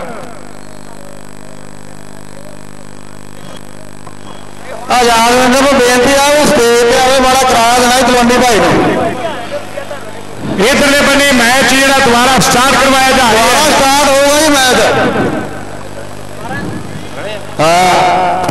ਨਗਰਾਂ ਦੇ ਉੱਪਰ ਆ ਯਾਦ ਰੱਖੋ ਵੀ ਬੇਨਤੀ ਆ ਵੀ ਸਟੇਜ ਤੇ ਆਵੇ ਬੜਾ ਕਿਰਾਇਆ ਦੇਣਾ ਸੀ ਤਲਵੰਡੀ ਭਾਈ ਨੂੰ ਇਧਰਲੇ ਬੰਨੇ ਮੈਚ ਜਿਹੜਾ ਦੁਬਾਰਾ ਸਟਾਰਟ ਕਰਵਾਇਆ ਜਾ ਰਿਹਾ ਦੁਬਾਰਾ ਹੈ ਸਟਾਰਟ ਹੋਊਗਾ ਜੀ ਮੈਚ ਹਾਂ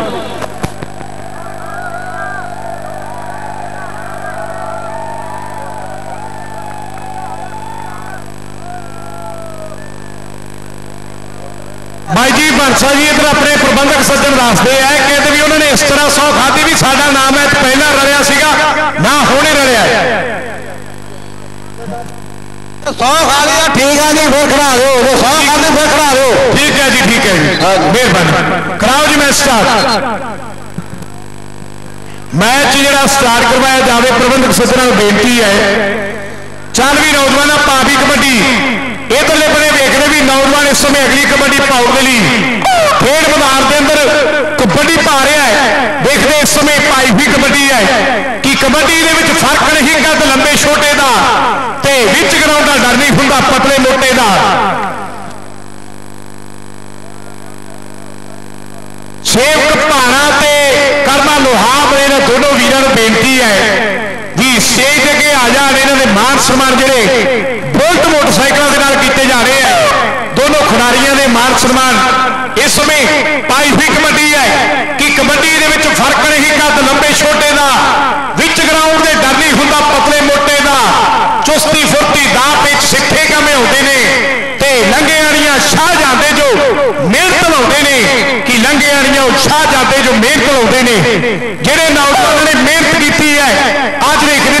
بادشاہ جی ادھر اپنے پربندک سجن دستے ہے کہ بھی انہوں نے اس طرح سو کھادی بھی ساڈا نام ہے پہلا رلیا سیگا نہ ہونے رلیا سو کھا لیا ٹھیک ہے جی پھر کھڑا دو سو کھا پھر کھڑا دو ٹھیک ہے جی ٹھیک ہے جی۔, ہاں جی۔ مہربانی۔ کراؤ جی میں اسٹارٹ میچ جڑا سٹارٹ کروایا جاوے پربندک سجنا بےنتی ہے۔ چل بھی نوجوان پا بھی کبڈی۔ ادھرلے بنے دیکھتے بھی نوجوان اس سمے اگلی کبڈی پاؤ گلی لیے مدار دے اندر کبڈی پا رہا ہے دیکھتے اس سمے پائی ہوئی کبڈی ہے کہ کبڈی وچ فرق نہیں گد لمبے چھوٹے دا تے وچ گراؤنڈ دا ڈر نہیں ہوں پتلے موٹے دا سیوک کپارا تے کرنا لوہا بنے دونوں ویروں بےنتی ہے جی اسٹیج پہ آ جا رہے ہیں مان سمان جڑے بولٹ موٹر سائیکل کے کیتے جا رہے ہیں دونوں کھلاڑیاں نے مان سمان اس میں پائی ہوئی کبڈی ہے کہ کبڈی دے فرق نہیں کد لمبے چھوٹے دا وچ گراؤنڈ دے ڈر نہیں ہوندا پتلے موٹے کا چستی فرتی دا پچ سکھے کمے آتے ہیں لنگے والی شاہ جاندے جو محنت لوگ نے کہ لنگے آڑیاں شاہ جاتے جو محنت لاؤندے نے جڑے نوجوان نے ਅੱਜ ਵੇਖਦੇ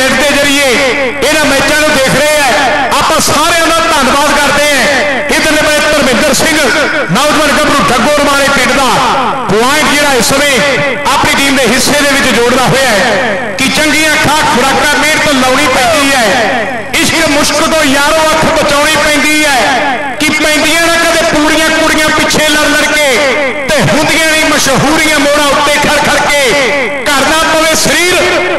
نیٹ کے ذریعے یہاں میچوں دیکھ رہے ہیں آپ سارے دھنیواد کرتے ہیں ادھر میں دھرمندر سنگھ نوجوان گبرو ٹگور مارے پنڈ کا پوائنٹ جہاں اس سمے اپنی ٹیم کے حصے کے جوڑنا ہوا ہے کہ چنگیاں کھاک خوراکاں محنت لاؤنی پڑتی ہے عشق مشک تو یاروں اکھ بچا پی ہے کہ پہ نہ کدے پوڑیاں کڑیاں پیچھے لڑ لڑ کے تے ہوں مشہوریاں موڑا اتنے کھڑ کھڑ کے کرنا پوے شریر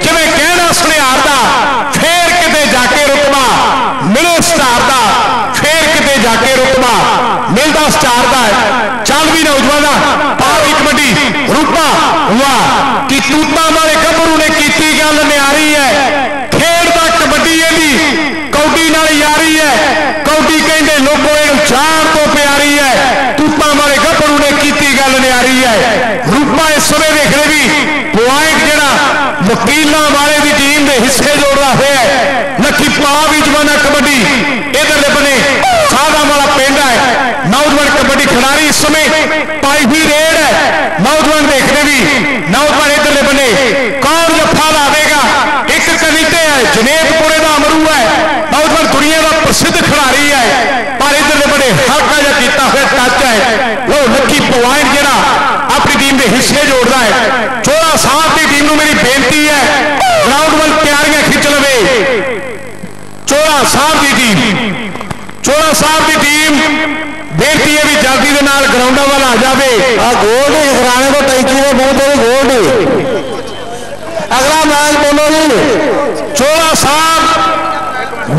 چار دا ہے چل بھی نوجوانہ پاؤ ایک روپا ہوا کہ توتا والے گبرو نے کیتی گل نیاری ہے کھیڑ دا کبڈی یہ دی کوڈی نال یاری ہے کوڈی کہندے لوگوں ایں چار تو پیاری ہے توتا والے گبرو نے کیتی گل نیاری ہے روپا اس سرے دیکھنے بھی پوائنٹ جڑا وکیلاں والے بھی ٹیم دے حصے جوڑ رہا ہے نکی پاؤ بھی جوانا کبڈی کھلاڑی اس سمے پائی بھی ریڑ ہے نوجوان دیکھنے بھی نوجوان ادھر بنے کون لفا لاوے گا ایک کنیتے ہے جنید پورے نال گراؤنڈا والا آ جاوے گولڈ ہے خرانے کو ٹینکی دے منہ ہے گولڈ ہے اگلا میچ بولو جی چوڑا صاحب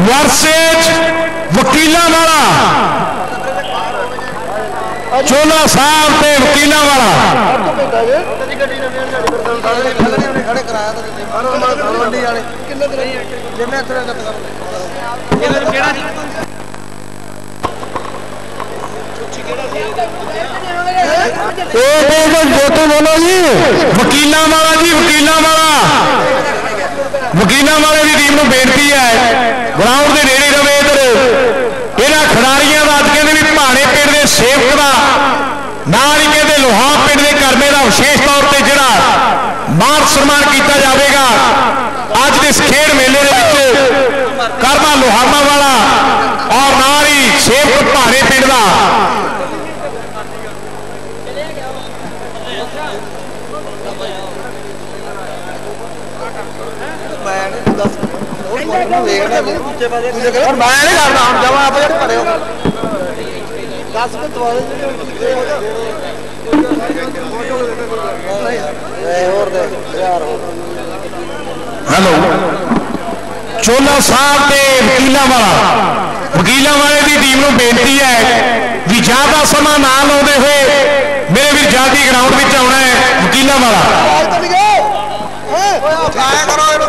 ورسج وکیلاں والا چولا صاحب تے وکیلاں والا چھوٹے وکیل والا جی وکیل والا وکیل والے کی ٹیم بےنتی ہے۔ گراؤنڈ کے نیڑے رہے ادھر یہاں کھلاڑیاں کا کہتے بھی پہاڑے پنڈ کے سیوک کا نال ہی لوہا پنڈ کے کرمے کا وشیش طور پہ جڑا مان سنمان کیتا جاوے گا اج اس کھیڑ میلے کرما لوہارا والا اور نہ ہی سیوک پہاڑے پنڈ کا ਮੈਂ ਨਹੀਂ ਕਰਦਾ ਹੁਣ ਆਪ ਜਿਹੜੇ ਹੋ। ਜਿਹੜੇ ਹੋਰ ਦੇ ਯਾਰ ਹੈਲੋ। ਚੋਲਾ ਸਾਹਿਬ ਤੇ ਵਕੀਲਾਂ ਵਾਲਾ। ਵਕੀਲਾਂ ਵਾਲੇ ਦੀ ਟੀਮ ਨੂੰ ਬੇਨਤੀ ਹੈ ਵੀ ਜ਼ਿਆਦਾ ਸਮਾਂ ਨਾ ਲਾਉਂਦੇ ਹੋਏ ਮੇਰੇ ਵੀਰ ਜਲਦੀ ਗਰਾਊਂਡ ਵਿੱਚ ਆਉਣਾ ਹੈ ਵਕੀਲਾਂ ਵਾਲਾ। ਆਇਆ ਕਰੋ ਇਹਨੂੰ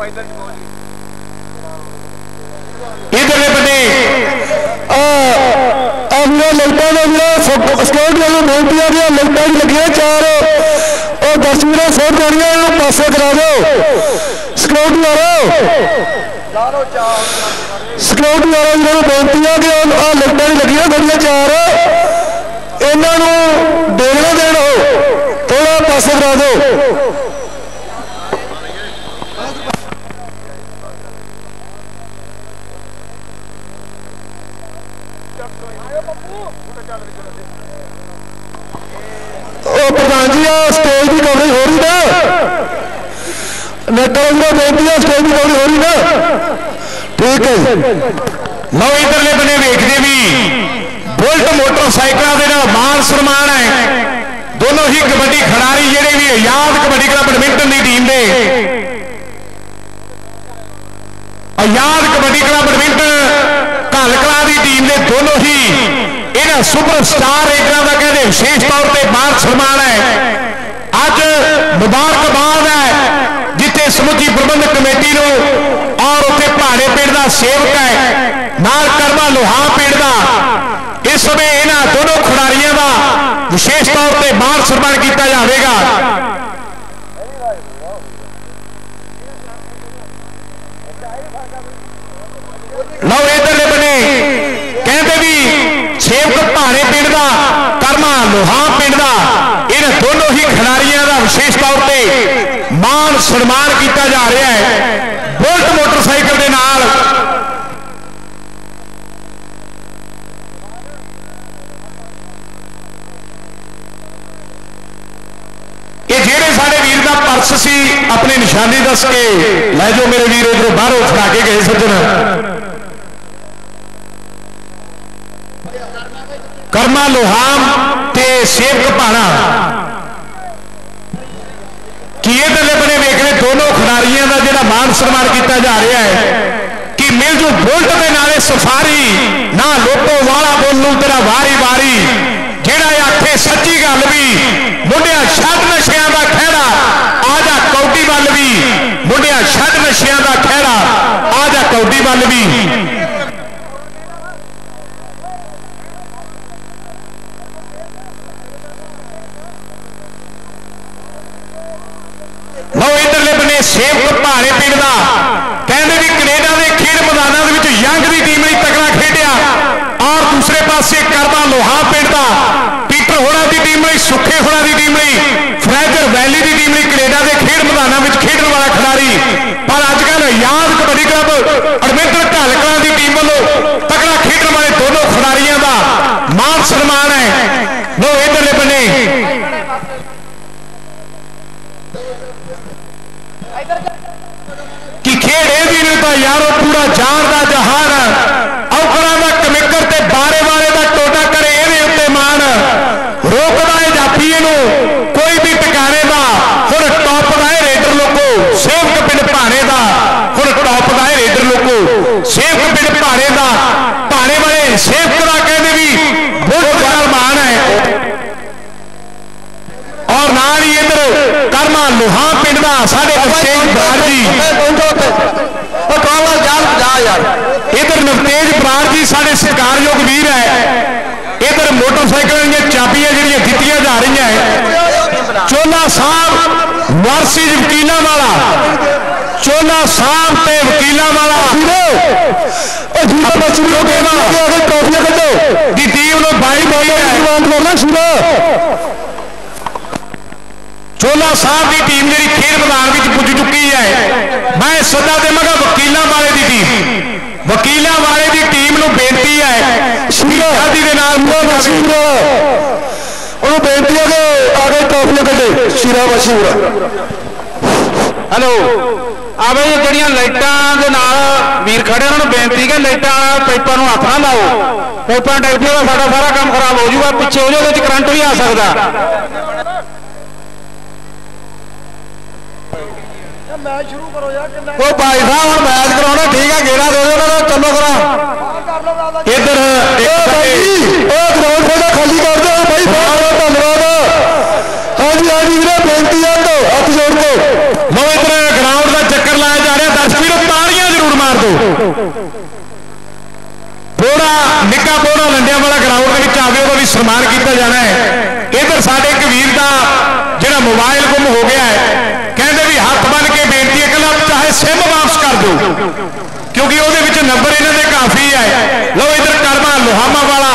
ਆਪਾਂ ਇਧਰ ਨੂੰ ਪਹੁੰਚ ਗਏ ਇਧਰ ਦੇ ਬੰਦੇ ਆ ਆ ਵੀਰੋ ਲੰਕਾ ਦਾ ਵੀਰੋ ਸਕਿਉਰਟੀ ਵਾਲੇ ਬੇਨਤੀ ਆ ਵੀ ਲੰਕਾ ਹੀ ਲੱਗੀਆਂ ਚਾਰ। ਉਹ ਦਸ ਵੀਰੋ ਸੋਰ ਦੇਣੀਆਂ ਇਹਨੂੰ ਪਾਸੇ ਕਰਾ ਦਿਓ। ਸਕਿਉਰਟੀ ਵਾਲੋ। ਲਾਰੋ ਚਾਰ। ਸਕਿਉਰਟੀ ਵਾਲੋ ਵੀਰੋ ਬੇਨਤੀ ਆ ਕਿ ਆ ਲੰਕਾ ਹੀ ਲੱਗੀਆਂ ਬੜੀਆਂ ਚਾਰ। ਇਹਨਾਂ ਨੂੰ ਦੇਣਾ ਦੇਣੋ ਥੋੜਾ ਪਾਸੇ ਕਰਾ ਦਿਓ। ਉਹ ਪ੍ਰਧਾਨ ਜੀ ਆ ਸਟੇਜ ਦੀ ਕਵਰੇਜ ਹੋ ਰਹੀ ਨਾ। ਨੈਟਵਰਕ ਦਾ ਬੇਨਤੀ ਆ ਸਟੇਜ ਦੀ ਕਵਰੇਜ ਹੋ ਰਹੀ ਨਾ। ਠੀਕ ਹੈ ਲਓ, ਇਧਰਲੇ ਬੰਨੇ ਵੇਖਦੇ ਵੀ ਬੁਲਟ ਮੋਟਰਸਾਈਕਲਾਂ ਦੇ ਨਾਲ ਮਾਨ ਸਨਮਾਨ ਹੈ। ਦੋਨੋਂ ਹੀ ਕਬੱਡੀ ਖਿਡਾਰੀ ਜਿਹੜੇ ਵੀ ਆਜ਼ਾਦ ਕਬੱਡੀ ਕਲੱਬ ਬੈਡਮਿੰਟਨ ਦੀ ਟੀਮ ਦੇ। ਆਜ਼ਾਦ ਕਬੱਡੀ ਕਲੱਬ ਬੈਡਮਿੰਟਨ ڈھالکڑا دی ٹیم نے دونوں ہی یہاں سپر سٹار ایکڑا کا کہتے وشیش طور پہ بار سلمان ہے اج مبارکباد ہے جتنے سمجھی پربندھ کمیٹی نو اور اتنے پہاڑے پیڑ کا سیوک ہے نال کروا لوہا پیڑ کا اس سمے یہاں دونوں کھڑاریاں کا وشیش طور پہ بار سلمان کیا جائے گا لو ادھر بنے کہتے بھی سیوک پہاڑے پنڈ کا کرما لوہا پنڈ کا ان دونوں ہی کھلاڑیاں کا وشیش طور پہ مان سنمان کیتا جا رہا ہے بولٹ موٹر سائیکل کے نال یہ جہے سارے ویر کا پرس سی اپنی نشانی دس کے لے جو میرے ویر ادھر باہروں چھڑا کے گئے سجن کرما لوہام تے سیب کپاڑا کیے دلے بنے ویکنے دونوں کھلاڑیاں دا جڑا مان سنمان کیتا جا رہا ہے کہ مل جو بولٹ دے نالے سفاری نہ لوٹو والا بولوں تیرا واری واری جڑا آخے سچی گل بھی منڈیا شد نشیاں دا کھیڑا آ جا کوٹی ول بھی منڈیا شد نشیاں دا کھیڑا آ جا کوٹی ول سیوک پہاڑے پیڑ کا کہنے بھی کینیڈا کے کھیل میدانوں کے یگ کی ٹیم نے تکڑا کھیڈیا اور دوسرے پاسے کرتا لوہا پنڈ کا پیٹر ہونا کی ٹیم رہی سکھے ہوڑا کی ٹیم رہی یارو، پورا جان کا جہار اوکھڑا کا کمکر تے بارے والے کا ٹوٹا کرے یہ مان۔ روکنا ہے جاتی کوئی بھی ٹکانے دا۔ ہوں ٹاپ دا ریڈر لوگو سیف پنڈ پانے دا۔ ہوں ٹاپ دا ریڈر لوگو سیف پنڈ پانے دا۔ پانے والے سیف کرا کہنے بھی۔ بہت بڑا مان ہے۔ اور نہ ادھر کرما لوہان پنڈ کا سارے ایکسچینج باہر جی۔ ادھر نفتیج برار جی ساڑھے سکار جو کبیر ہے ادھر موٹر سائیکل دیا چابیاں جنہیں دیتی جا رہی ہیں چولا صاحب وارسی وکیل مالا چولا صاحب تے وکیل والا شروع ٹوفیاں کٹو دی ٹیم نے بائی بولی ہے ਚੋਲਾ ਸਾਹਿਬ ਦੀ ਟੀਮ ਜਿਹੜੀ ਖੇਡ ਮੈਦਾਨ ਵਿੱਚ ਪੁੱਜ ਚੁੱਕੀ ਹੈ। ਮੈਂ ਸੱਦਾ ਦੇਵਾਂਗਾ ਵਕੀਲਾਂ ਵਾਲੇ ਦੀ ਟੀਮ ਵਕੀਲਾਂ ਵਾਲੇ ਦੀ ਟੀਮ ਨੂੰ ਬੇਨਤੀ ਹੈ ਸ਼ਾਦੀ ਦੇ ਨਾਲ ਉਹਨੂੰ ਬੇਨਤੀ ਹੈ ਕਿ ਆਗੇ ਟੋਫੀਆਂ ਕੱਢੇ ਸ਼ੀਰਾ ਮਸ਼ਹੂਰ ਹੈਲੋ। ਆ ਬਈ ਇਹ ਜਿਹੜੀਆਂ ਲਾਈਟਾਂ ਦੇ ਨਾਲ ਵੀਰ ਖੜੇ ਉਹਨਾਂ ਨੂੰ ਬੇਨਤੀ ਕਿ ਲਾਈਟਾਂ ਪਾਈਪਾਂ ਨੂੰ ਹੱਥ ਨਾ ਲਾਓ। ਪਾਈਪਾਂ ਡਿੱਗ ਪਿਆ ਸਾਡਾ ਸਾਰਾ ਕੰਮ ਖਰਾਬ ਹੋ ਜਾਊਗਾ ਪਿੱਛੇ ਉਹਦੇ ਵਿੱਚ ਕਰੰਟ ਵੀ ਆ ਸਕਦਾ। میچ شروع بھائی صاحب ہن میچ کرانا ٹھیک ہے گیڑا دے دو چلو کرا ادھر گراؤنڈ تھوڑا چکر لایا جا رہا دس ویرو تالیاں ضرور مار دو بوڑا نکا بوڑا لنڈیا والا گراؤنڈ کے آ گئے وہ بھی سنمان کیا جانا ہے ادھر سارے ایک ویر کا جڑا موبائل گم ہو گیا ہے ایک نمبر انہوں نے کافی ہے لو ادھر کرما لوہاما والا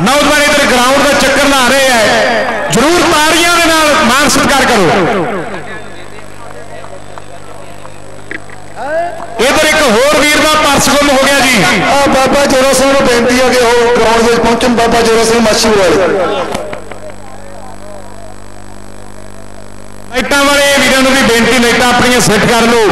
نوجوان ادھر گراؤنڈ کا چکر لا رہے ہیں ضرور تاریاں مان ستکار کرو ادھر ایک ہور ویر کا پرس گم ہو گیا جی بابا جورا سنگھ بےنتی ہے کہ وہ گراؤنڈ پہنچن بابا جورا سنگھ مچھی والے ਪਹੁੰਚਣ ਬਾਬਾ ਜੋਰਾ ਸਿੰਘ ਮਾਛੀ ਵਾਲੇ ਲਾਈਟਾਂ ਵਾਲੇ ਵੀਰਾਂ ਨੂੰ ਵੀ ਬੇਨਤੀ ਲਾਈਟਾਂ ਆਪਣੀਆਂ ਸੈੱਟ ਕਰ ਲਓ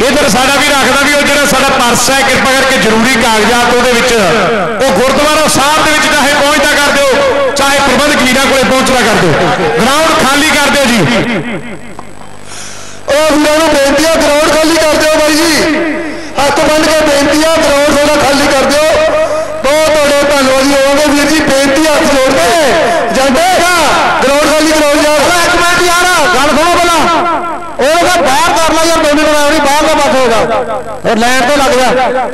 ਇਧਰ ਸਾਡਾ ਵੀ ਰੱਖਦਾ ਵੀ ਉਹ ਜਿਹੜਾ ਸਾਡਾ ਪਰਸ ਹੈ ਕਿਰਪਾ ਕਰਕੇ ਜ਼ਰੂਰੀ ਕਾਗਜ਼ਾਤ ਉਹਦੇ ਵਿੱਚ ਉਹ ਗੁਰਦੁਆਰਾ ਸਾਹਿਬ ਦੇ ਵਿੱਚ ਚਾਹੇ ਪਹੁੰਚਦਾ ਕਰ ਦਿਓ ਚਾਹੇ ਪ੍ਰਬੰਧਕ ਵੀਰਾਂ ਕੋਲੇ ਪਹੁੰਚਦਾ ਕਰ ਦਿਓ ਗਰਾਊਂਡ ਖਾਲੀ ਕਰ ਦਿਓ ਜੀ ਉਹ ਵੀਰਾਂ ਨੂੰ ਬੇਨਤੀ ਹੈ ਗਰਾਊਂਡ ਖਾਲੀ ਕਰ ਦਿਓ ਬਾਈ ਜੀ ਹੱਥ ਬੰਨ ਕੇ ਬੇਨਤੀ ਹੈ ਗਰਾਊਂਡ ਥੋੜਾ ਖਾਲੀ ਕਰ ਦਿਓ ਬਹੁਤ ਤੁਹਾਡੇ ਧੰਨਵਾਦੀ ਹੋਵਾਂਗੇ ਵੀਰ ਜੀ ਬੇਨਤੀ ਹੱਥ ਜੋੜ ਕੇ ਜਾਂਦੇ ਗਰਾਊਂਡ ਖਾਲੀ ਕਰਾਓ باہر کر لا یار دونوں لگا باہر کا بس ہوگا اور لائن تو لگ جا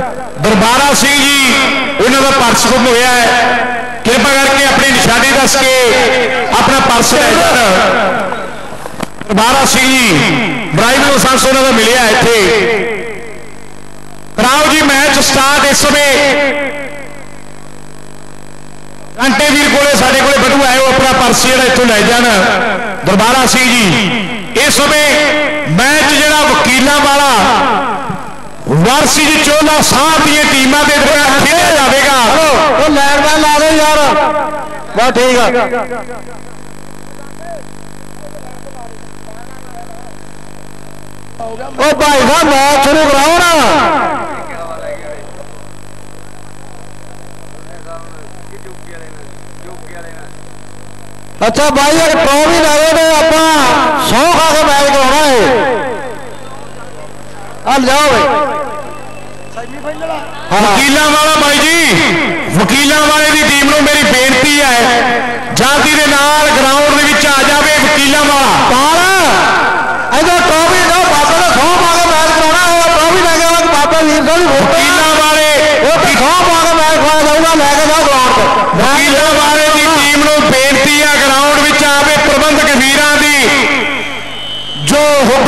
دربارہ سی جی انہوں کا پرس گم ہوا ہے کرپا کر کے اپنی نشانی دس کے اپنا پرس لے جانا دربارہ سی جی براہیم حسن سونا کا ملیا اتنے کراؤ جی میچ سٹارٹ اس سمے گھنٹے ویر کولے سارے کو بٹو آئے وہ اپنا پرس جا اتوں لے جان دربارہ سی جی اس میں میچ جڑا وکیلوں والا وارسی چولا صاحب دیا ٹیموں کے درمیان کھیلا جائے گا۔ لائن مین لا رہے یار۔ بس ٹھیک ہے۔ بھائی صاحب میچ شروع کراؤ نا اچھا بھائی اگر ٹراوی لائے تو آپ سو کھا کے میچ کرنا ہے اب جاؤ وکیلوں والا بھائی جی وکیلوں والے دی ٹیم نو میری بےنتی ہے جاتی دے نال گراؤنڈ دے آ جائے وکیلوں والا پارا نے سو کھا کے میچ کرانا ہے لیر والے سو کھا کے میچ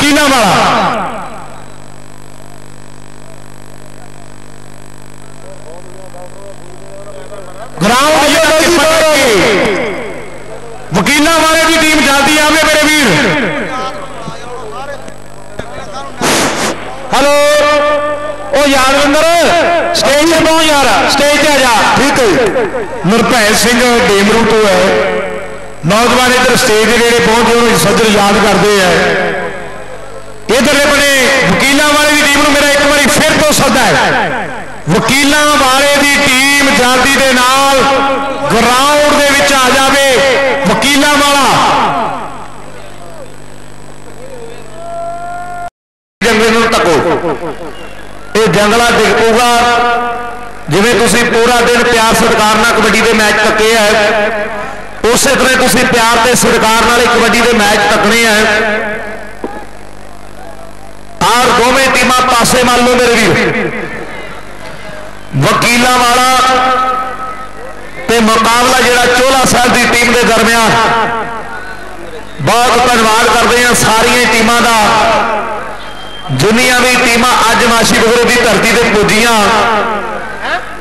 مکینا والا؟ وکیل والے بھی ٹیم جاتی آگے میرے ویر۔ ہلو۔ وہ یار اندر اسٹیج پہ یار۔ اسٹیج پہ جا۔ ٹھیک ہے۔ نرپین سنگھ ڈیمرو تو ہے۔ نوجوان ادھر اسٹیج کے نیڑے پہنچ سجر یاد کرتے ہیں۔ ਇਧਰਲੇ ਬਣੇ ਵਕੀਲਾਂ ਵਾਲੇ ਦੀ ਟੀਮ ਨੂੰ ਮੇਰਾ ਇੱਕ ਵਾਰੀ ਫਿਰ ਤੋਂ ਸੱਦਾ ਹੈ। ਵਕੀਲਾਂ ਵਾਲੇ ਦੀ ਟੀਮ ਜਲਦੀ ਦੇ ਨਾਲ ਗਰਾਊਂਡ ਦੇ ਵਿੱਚ ਆ ਜਾਵੇ। ਵਕੀਲਾਂ ਵਾਲਾ। ਜੰਗਲ ਨੂੰ ਤੱਕੋ ਇਹ ਜੰਗਲਾ ਡਿੱਗ ਪਊਗਾ। ਜਿਵੇਂ ਤੁਸੀਂ ਪੂਰਾ ਦਿਨ ਪਿਆਰ ਸਤਿਕਾਰ ਨਾਲ ਕਬੱਡੀ ਦੇ ਮੈਚ ਤੱਕੇ ਹੈ ਉਸੇ ਤਰ੍ਹਾਂ ਤੁਸੀਂ ਪਿਆਰ ਤੇ ਸਤਿਕਾਰ ਨਾਲ ਇੱਕ ਕਬੱਡੀ ਦੇ ਮੈਚ ਤੱਕਣੇ ਆ ਆਰ ਦੋਵੇਂ ਟੀਮਾਂ ਪਾਸੇ ਮੰਨ ਲਓ ਮੇਰੇ ਵੀਰ ਵਕੀਲਾਂ ਵਾਲਾ ਤੇ ਮੁਕਾਬਲਾ ਜਿਹੜਾ ਚੋਲਾ ਸਾਹਿਬ ਦੀ ਟੀਮ ਦੇ ਦਰਮਿਆਨ ਬਹੁਤ ਧੰਨਵਾਦ ਕਰਦੇ ਹਾਂ ਸਾਰੀਆਂ ਟੀਮਾਂ ਦਾ ਜਿੰਨੀਆਂ ਵੀ ਟੀਮਾਂ ਅੱਜ ਮਾਸ਼ੀ ਬਗਰੇ ਦੀ ਧਰਤੀ ਤੇ ਪੁੱਜੀਆਂ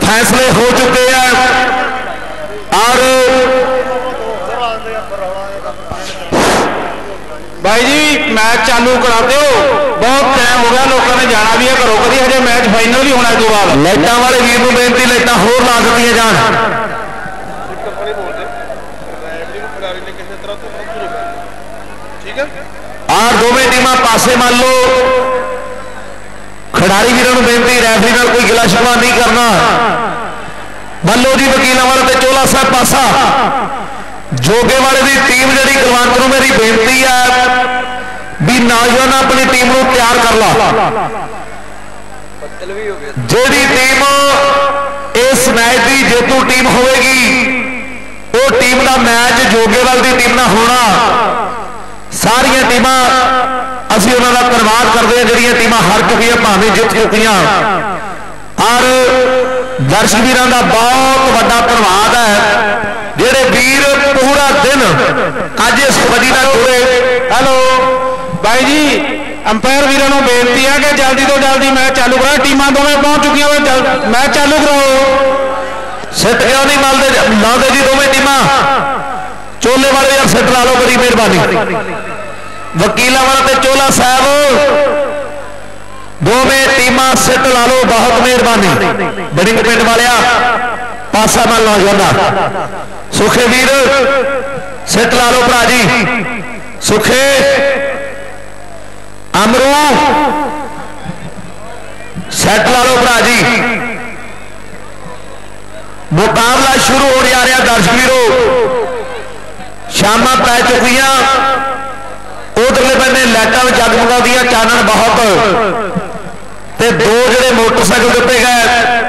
ਫੈਸਲੇ ਹੋ ਚੁੱਕੇ ਆ ਔਰ ਭਾਈ ਜੀ, ਮੈਚ ਚਾਲੂ ਕਰਾ ਦਿਓ ਬਹੁਤ ਟਾਈਮ ਹੋ ਗਿਆ, ਲੋਕਾਂ ਨੇ ਜਾਣਾ ਵੀ ਹੈ ਘਰੋਂ। ਕਦੀ ਹਜੇ ਮੈਚ ਫਾਈਨਲ ਵੀ ਹੋਣਾ ਇਸ ਤੋਂ ਬਾਅਦ ਲਾਈਟਾਂ ਵਾਲੇ ਵੀਰ ਨੂੰ ਬੇਨਤੀ, ਲਾਈਟਾਂ ਹੋਰ ਲਾ ਦਿੱਤੀਆਂ ਜਾਣ। ਕੰਪਨੀ ਦੋਵੇਂ ਟੀਮਾਂ ਪਾਸੇ ਮੰਨ ਲਓ। ਖਿਡਾਰੀ ਵੀਰਾਂ ਨੂੰ ਬੇਨਤੀ, ਰੈਫਰੀ ਨਾਲ ਕੋਈ ਗਿਲਾ ਸ਼ਿਕਵਾ ਨਹੀਂ ਕਰਨਾ। ਮੰਨ ਲਓ ਜੀ ਵਕੀਲਾਂ ਵਾਲਾ ਤੇ ਚੋਲਾ ਸਾਹਿਬ ਪਾਸਾ। ਜੋਗੇ ਵਾਲੇ ਦੀ ਟੀਮ ਜਿਹੜੀ ਕੁਲਵੰਤ ਨੂੰ ਮੇਰੀ ਬੇਨਤੀ ਹੈ ਵੀ ਨੌਜਵਾਨ ਆਪਣੀ ਟੀਮ ਨੂੰ ਤਿਆਰ ਕਰ ਲਾ ਜਿਹੜੀ ਟੀਮ ਇਸ ਮੈਚ ਦੀ ਜੇਤੂ ਟੀਮ ਹੋਵੇਗੀ ਉਹ ਟੀਮ ਦਾ ਮੈਚ ਜੋਗੇਵਾਲ ਦੀ ਟੀਮ ਨਾਲ ਹੋਣਾ ਸਾਰੀਆਂ ਟੀਮਾਂ ਅਸੀਂ ਉਹਨਾਂ ਦਾ ਧੰਨਵਾਦ ਕਰਦੇ ਹਾਂ ਜਿਹੜੀਆਂ ਟੀਮਾਂ ਹਾਰ ਚੁੱਕੀਆਂ ਭਾਵੇਂ ਜਿੱਤ ਚੁੱਕੀਆਂ ਔਰ ਦਰਸ਼ਕ ਵੀਰਾਂ ਦਾ ਬਹੁਤ ਵੱਡਾ ਧੰਨਵਾਦ ਹੈ جہے بیر پورا دن آج اس مدینہ دورے ہلو بھائی جی امپیر ویرانو بےنتی ہے کہ جلدی تو جلدی میں چالو کرا ٹیماں میں پہنچ چکی ہوئے میں چالو کراؤ سٹھ گیا نہیں مال ملتے لا دے جی دو دونوں ٹیماں۔ چولے والے یار سٹ لا لو بڑی مہربانی۔ وکیل والے چولا صاحب دونوں ٹیماں سٹ سٹھ لالو بہت میر بانی بڑی پنڈ والیا پاسا میں لا جانا سکھے ویر سٹ لا لو برا جی سکھے امرو سٹ لا لو برا جی مقابلہ شروع ہو رہا رہا درشک ویرو شامہ پہ چکیاں ادھرلے پہنے لائٹاں جگمگا دیا چانن بہت دو جڑے موٹر سائیکل دے گئے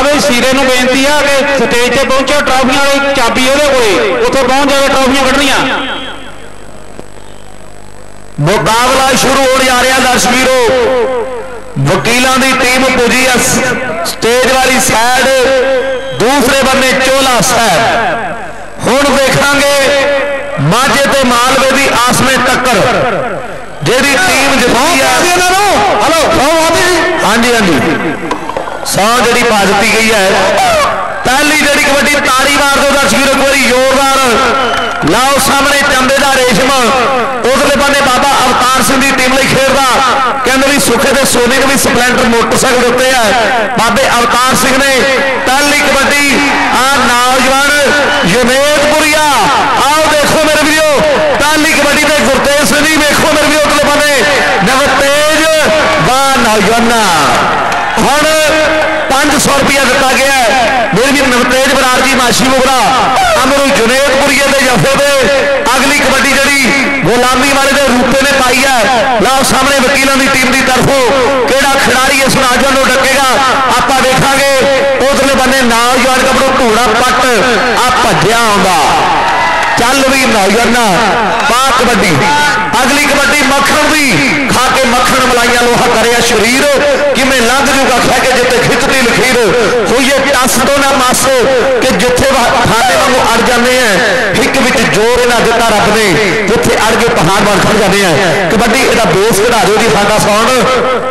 ਮਾਰ ਆ ਬਈ ਸੀਰੇ ਨੂੰ ਬੇਨਤੀ ਆ ਕਿ ਸਟੇਜ ਤੇ ਪਹੁੰਚੋ ਟਰਾਫੀਆਂ ਵਾਲੀ ਚਾਬੀ ਉਹਦੇ ਕੋਲੇ ਉੱਥੇ ਪਹੁੰਚ ਜਾਵੇ ਟਰਾਫੀਆਂ ਕੱਢਣੀਆਂ ਮੁਕਾਬਲਾ ਸ਼ੁਰੂ ਹੋਣ ਜਾ ਰਿਹਾ ਦਰਸ਼ਕ ਵੀਰੋ ਵਕੀਲਾਂ ਦੀ ਟੀਮ ਪੁੱਜੀ ਹੈ ਸ- ਸਟੇਜ ਵਾਲੀ ਸਾਈਡ ਦੂਸਰੇ ਬੰਨੇ ਚੋਲਾ ਸਾਹਿਬ ਹੁਣ ਵੇਖਾਂਗੇ ਮਾਝੇ ਤੇ ਮਾਲਵੇ ਦੀ ਆਸਮੇ ਟੱਕਰ ਜਿਹੜੀ ਟੀਮ ਜਿੱਤੀ ਹੈ ਹਲੋ ਹਾਂਜੀ ਹਾਂਜੀ سو جڑی دیتی گئی ہے پہلی جڑی کبڈی تاری مار دو دشویر ایک بار زوردار لاؤ سامنے چاندے کا ریشم ادھر پانے بابا اوتار سنگھ کی ٹیم لی کہ سکھے کے سونے کو بھی سپلینڈر موٹر سائیکل دیتے ہیں بابے اوتار سنگھ نے پہلی کبڈی آ نوجوان یوید پوری آؤ دیکھو میرے ویو پہلی کبڈی کے گردیو سنگھ دیکھو میرے ویو ادھر پانے نو با نوجوانہ سو روپیہ دتا گیا ہے۔ میری نمتیج برار جی ماشی مبرا امر جنید پوریے کے جفے دے۔ اگلی کبڈی جڑی غلامی والے دے روپے نے پائی ہے۔ لاؤ سامنے وکیلوں کی ٹیم کی طرفوں کہڑا کھلاڑی اس ناجر کو ڈکے گا۔ آپ دیکھا گے ادھر بنے نال یار کپڑوں دھوڑا پٹ، آ پجیا آ چل بھی نہ پا کبڈی، اگلی کبڈی مکھن بھی، کھا کے مکھن ملائیاں لوہا کریا شریر کمیں لنگ جو کا کھا کے جتے کھچتی لکھیر ہوئیے ٹس تو نہ ماسو کہ جتے کھانے وانگو اڑ جانے ہیں، ہک وچ جوڑ نہ دیتا رب نے جتے اڑ کے پہاڑ بن کھڑ جانے ہیں۔ کبڈی ادا بیس کھڑا جو جی ساڈا سون۔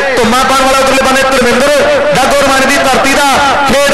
ਮਾਂ ਪਾਣ ਵਾਲਾ ਉਤਲੇ ਬੰਨੇ ਧਰਮਿੰਦਰ ਦਾ ਗੁਰਮਨ ਦੀ ਧਰਤੀ ਦਾ ਖੇਡ